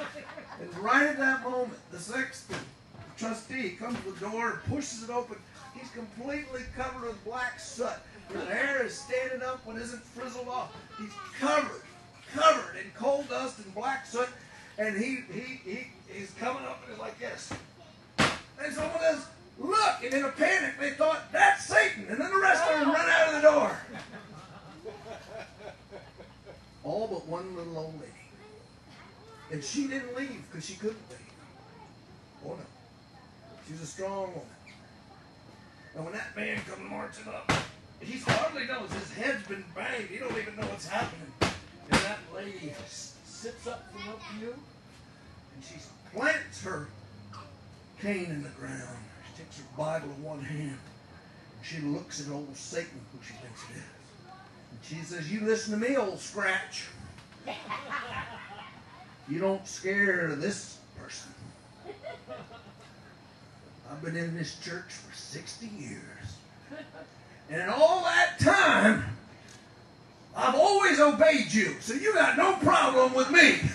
And right at that moment, the the trustee, comes to the door and pushes it open. He's completely covered with black soot. His hair is standing up but isn't frizzled off. He's covered, covered in coal dust and black soot. And he, he, he, he's coming up and he's like this. And someone says, look! And in a panic, they thought, that's Satan. And then the rest of them run out of the door. All but one little old. And she didn't leave because she couldn't leave. Oh no. She's a strong woman. And when that man comes marching up, he hardly knows. His head's been banged. He don't even know what's happening. And that lady sits up from up you, and she plants her cane in the ground. She takes her Bible in one hand. And she looks at old Satan, who she thinks it is. And she says, You listen to me, old scratch. You don't scare this person. I've been in this church for 60 years. And in all that time, I've always obeyed you. So you got no problem with me.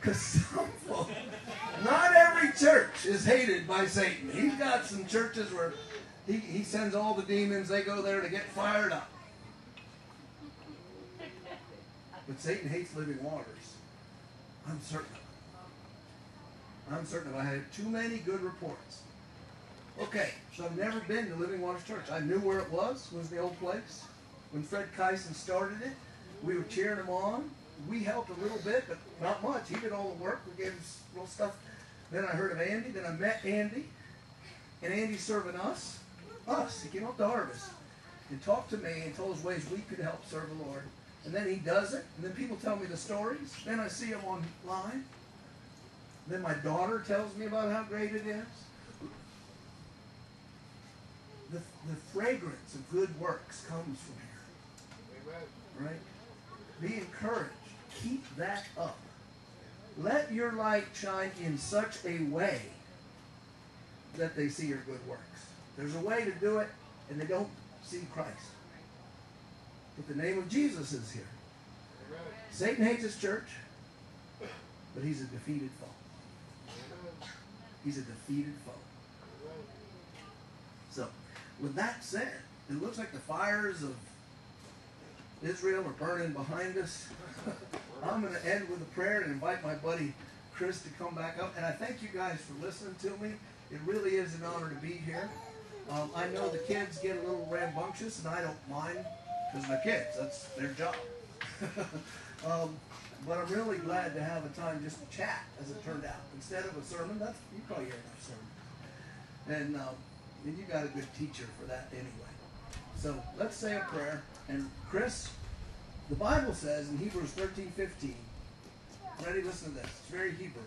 Because some folk, not every church is hated by Satan. He's got some churches where he, he sends all the demons, they go there to get fired up. But Satan hates living waters. I'm certain of it. I'm certain of it. I had too many good reports. Okay, so I've never been to Living Waters Church. I knew where it was, was the old place. When Fred Kyson started it, we were cheering him on. We helped a little bit, but not much. He did all the work. We gave him little stuff. Then I heard of Andy. Then I met Andy. And Andy's serving us. Us. He came up to Harvest and talked to me and told us ways we could help serve the Lord. And then he does it. And then people tell me the stories. Then I see him online. Then my daughter tells me about how great it is. The, the fragrance of good works comes from here. Right? Be encouraged. Keep that up. Let your light shine in such a way that they see your good works. There's a way to do it, and they don't see Christ. But the name of Jesus is here. Satan hates his church, but he's a defeated foe. He's a defeated foe. So, with that said, it looks like the fires of Israel are burning behind us. I'm going to end with a prayer and invite my buddy Chris to come back up. And I thank you guys for listening to me. It really is an honor to be here. Um, I know the kids get a little rambunctious, and I don't mind because they're kids. That's their job. um, but I'm really glad to have a time just to chat, as it turned out, instead of a sermon. That's you probably hear enough sermon, and um, and you got a good teacher for that anyway. So let's say a prayer. And Chris, the Bible says in Hebrews 13, 15, ready, listen to this. It's very Hebrew.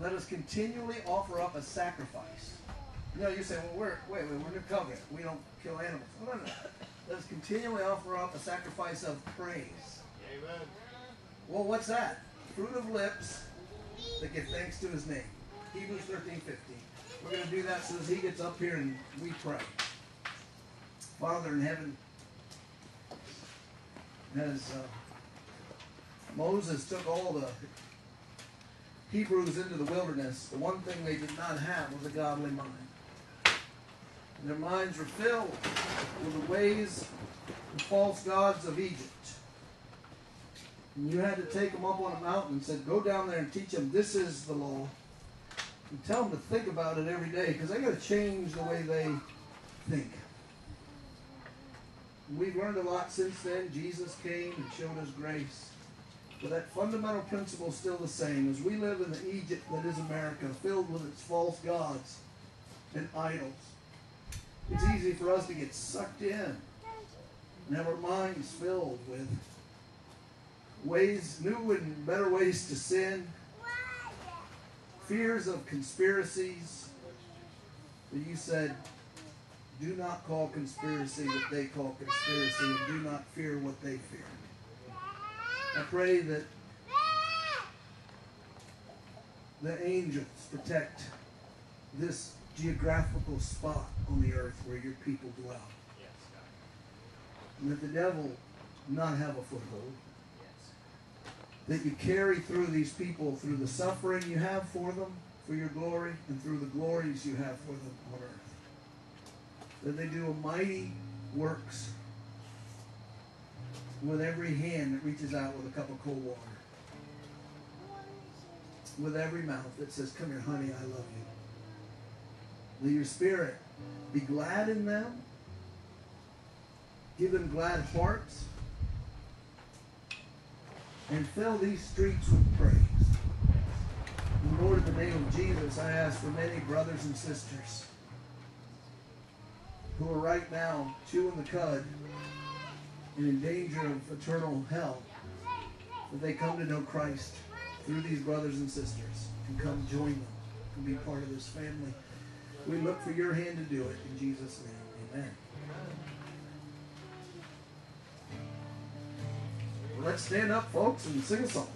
Let us continually offer up a sacrifice. You know, you say, well, we're, wait, wait, we're in a covenant. We don't kill animals. No, no, no. Let us continually offer up a sacrifice of praise. Amen. Well, what's that? Fruit of lips that give thanks to his name. Hebrews 13, 15. We're going to do that so as he gets up here and we pray. Father in heaven, as uh, Moses took all the Hebrews into the wilderness, the one thing they did not have was a godly mind. And their minds were filled with the ways the false gods of Egypt. And you had to take them up on a mountain and said, go down there and teach them this is the law. And tell them to think about it every day because they got to change the way they think. We've learned a lot since then. Jesus came and showed us grace. But that fundamental principle is still the same. As we live in the Egypt that is America, filled with its false gods and idols, it's easy for us to get sucked in and have our minds filled with ways, new and better ways to sin, fears of conspiracies But you said do not call conspiracy what they call conspiracy and do not fear what they fear. I pray that the angels protect this geographical spot on the earth where your people dwell. Yes. And that the devil not have a foothold. Yes. That you carry through these people through the suffering you have for them, for your glory, and through the glories you have for them on earth. That they do a mighty works with every hand that reaches out with a cup of cold water. With every mouth that says, Come here, honey, I love you. Let your spirit be glad in them. Give them glad hearts. And fill these streets with praise. Lord, in the name of Jesus, I ask for many brothers and sisters who are right now chewing the cud and in danger of eternal hell, that they come to know Christ through these brothers and sisters and come join them and be part of this family. We look for your hand to do it in Jesus' name. Amen. Let's stand up, folks, and sing a song.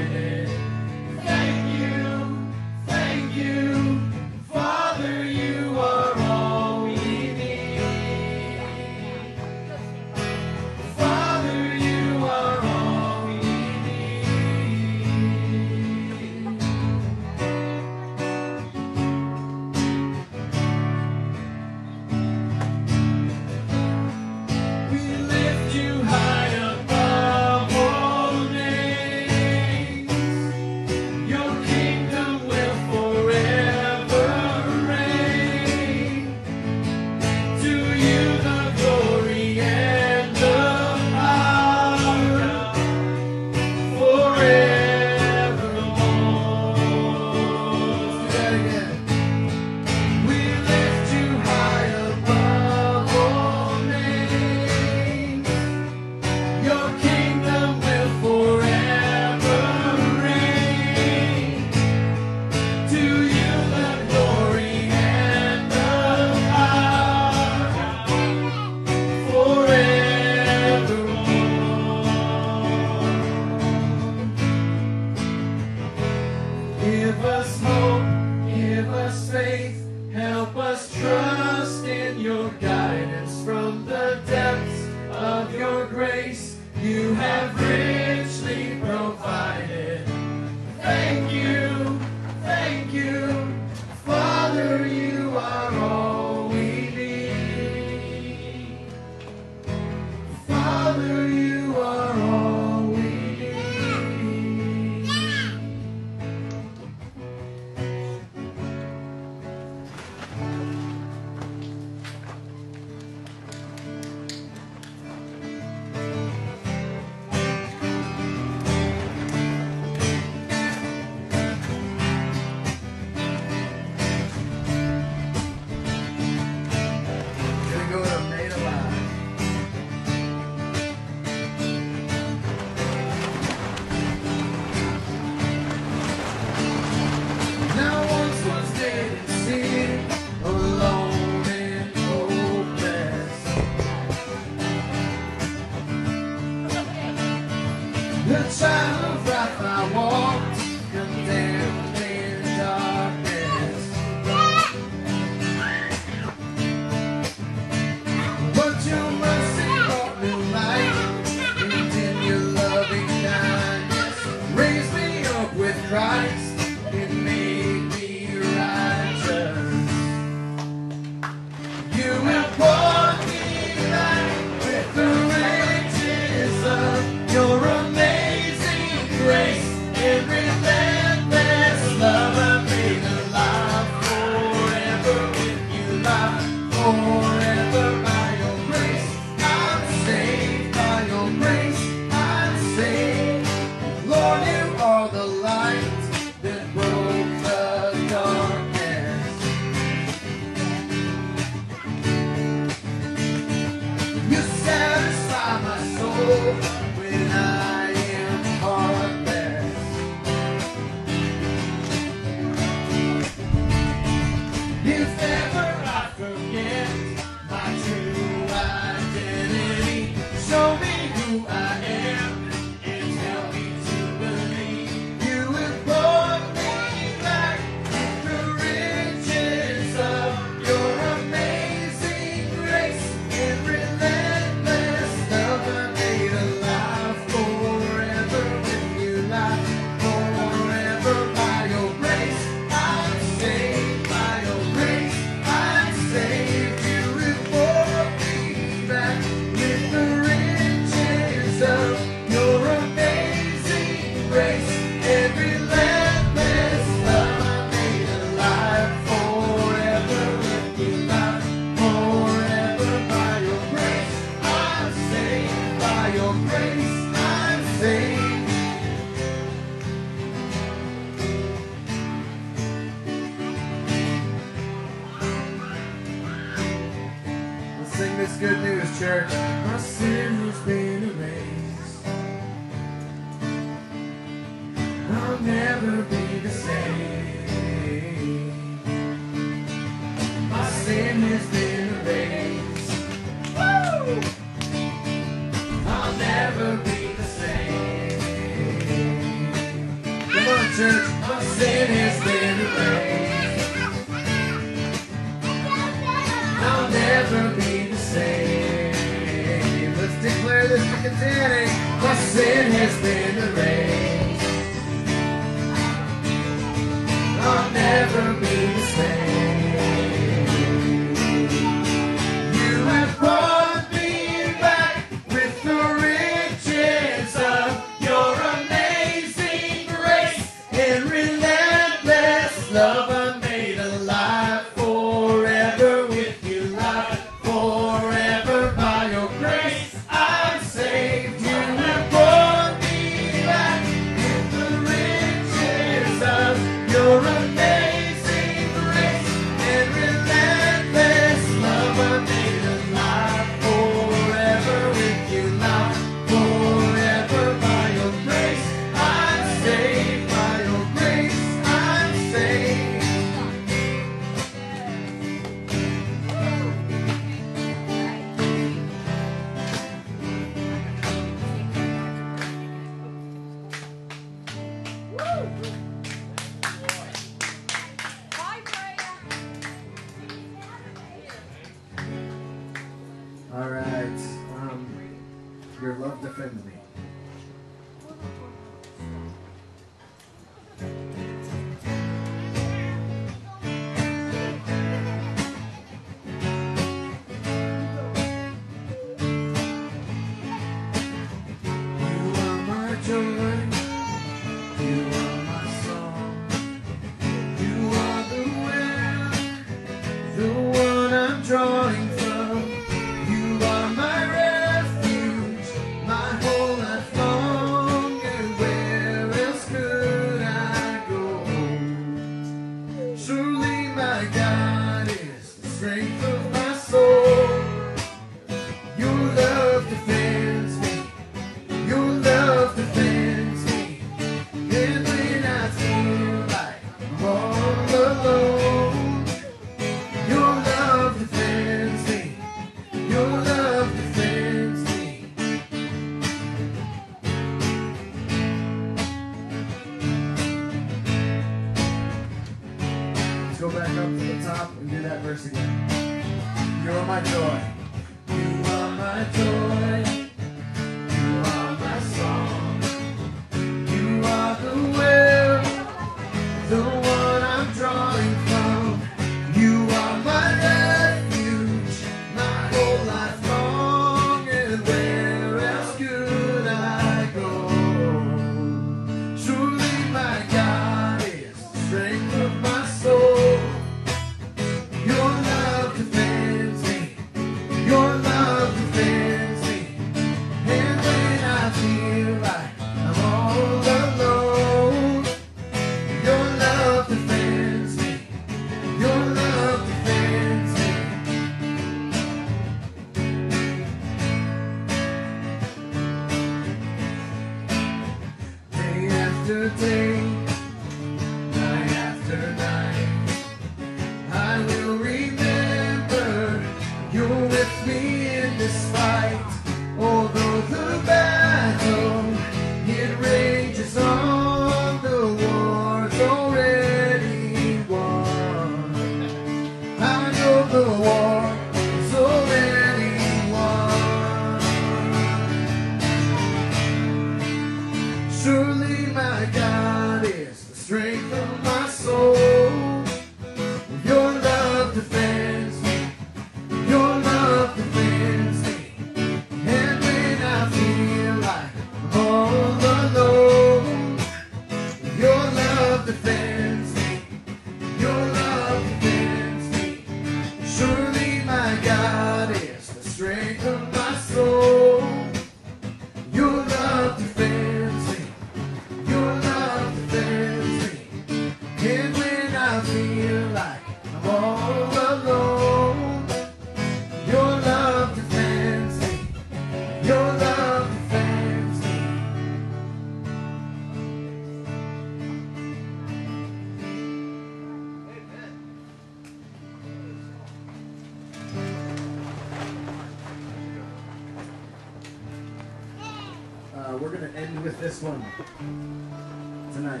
tonight.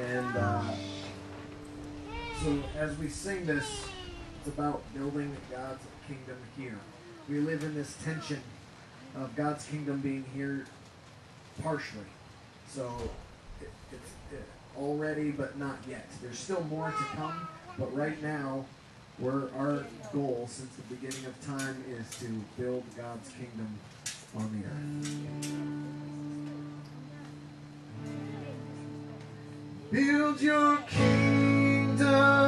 And uh, so as we sing this, it's about building God's kingdom here. We live in this tension of God's kingdom being here partially. So it, it's it, already, but not yet. There's still more to come, but right now, we're, our goal since the beginning of time is to build God's kingdom on the earth. Build your kingdom.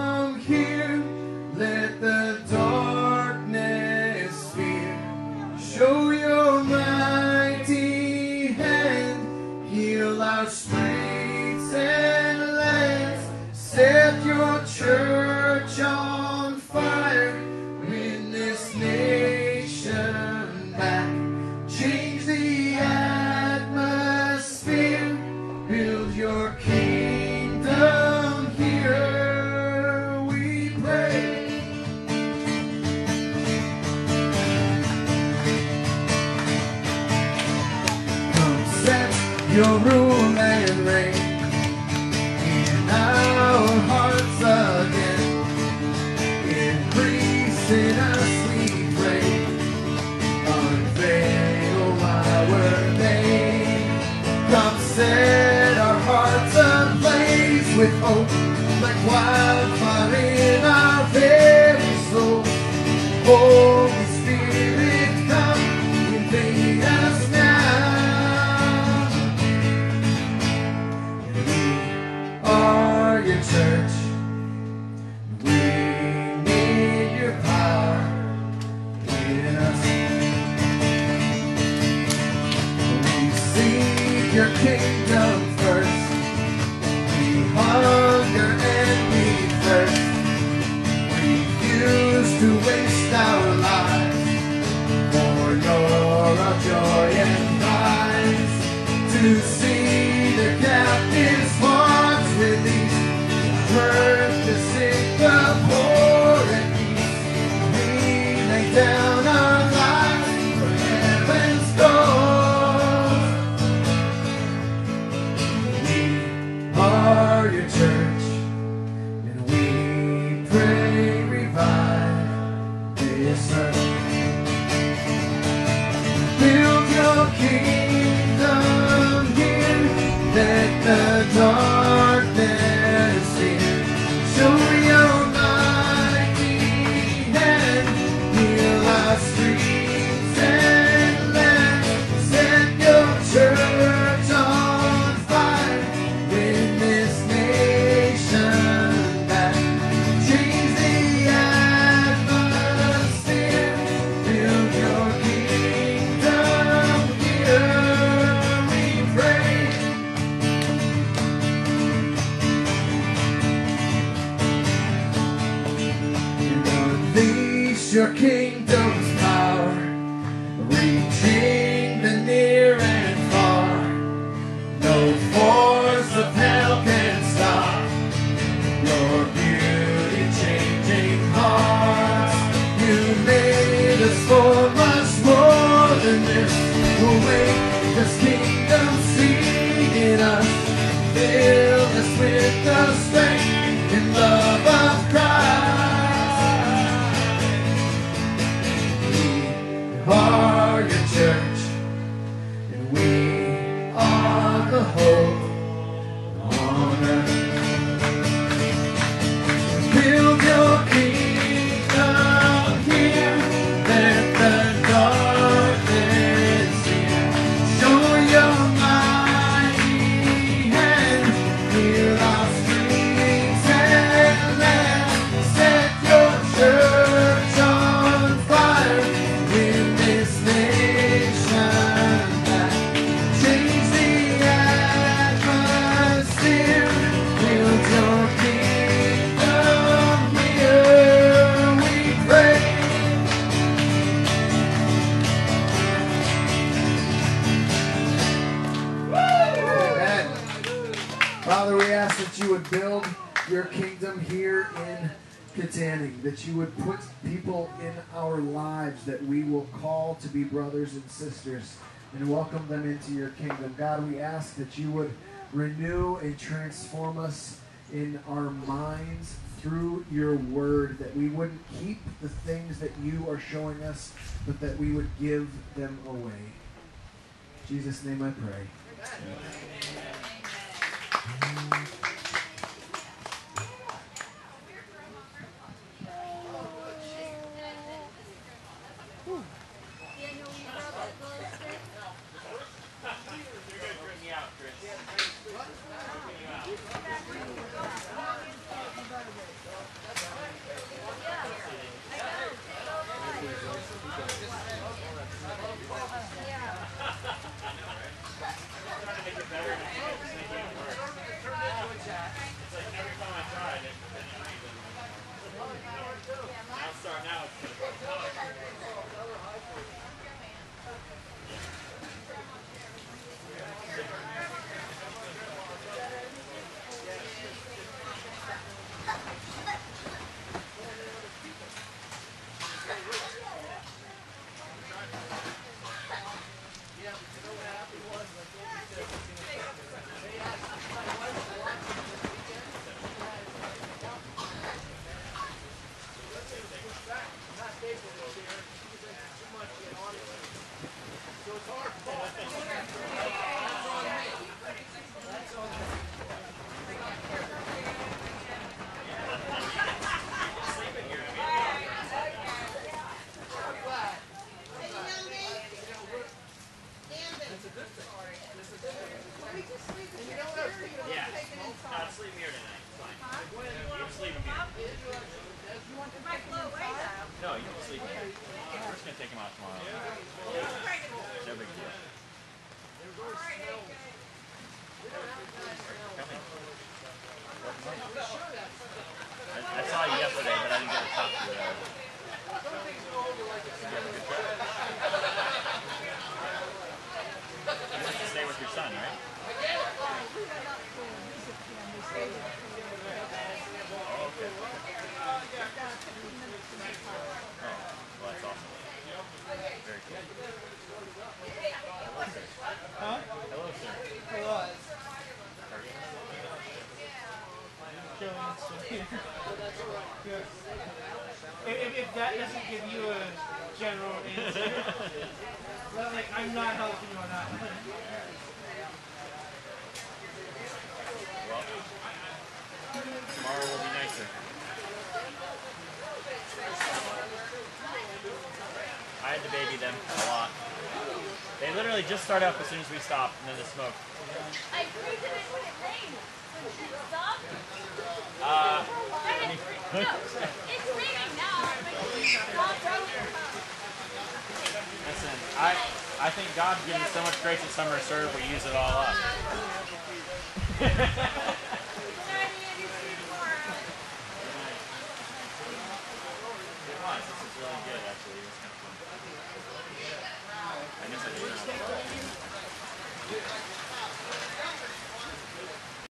return. welcome them into your kingdom. God, we ask that you would renew and transform us in our minds through your word, that we wouldn't keep the things that you are showing us, but that we would give them away. In Jesus' name I pray. Amen. Amen. Just start up as soon as we stop, and then the smoke. I it in when it rained. When she stopped. Uh, I no, it's raining now. Stop listen, I I think God gives us so much grace at summer serve, we use it all up. It. This is really good, actually. It kind of fun. I guess I not.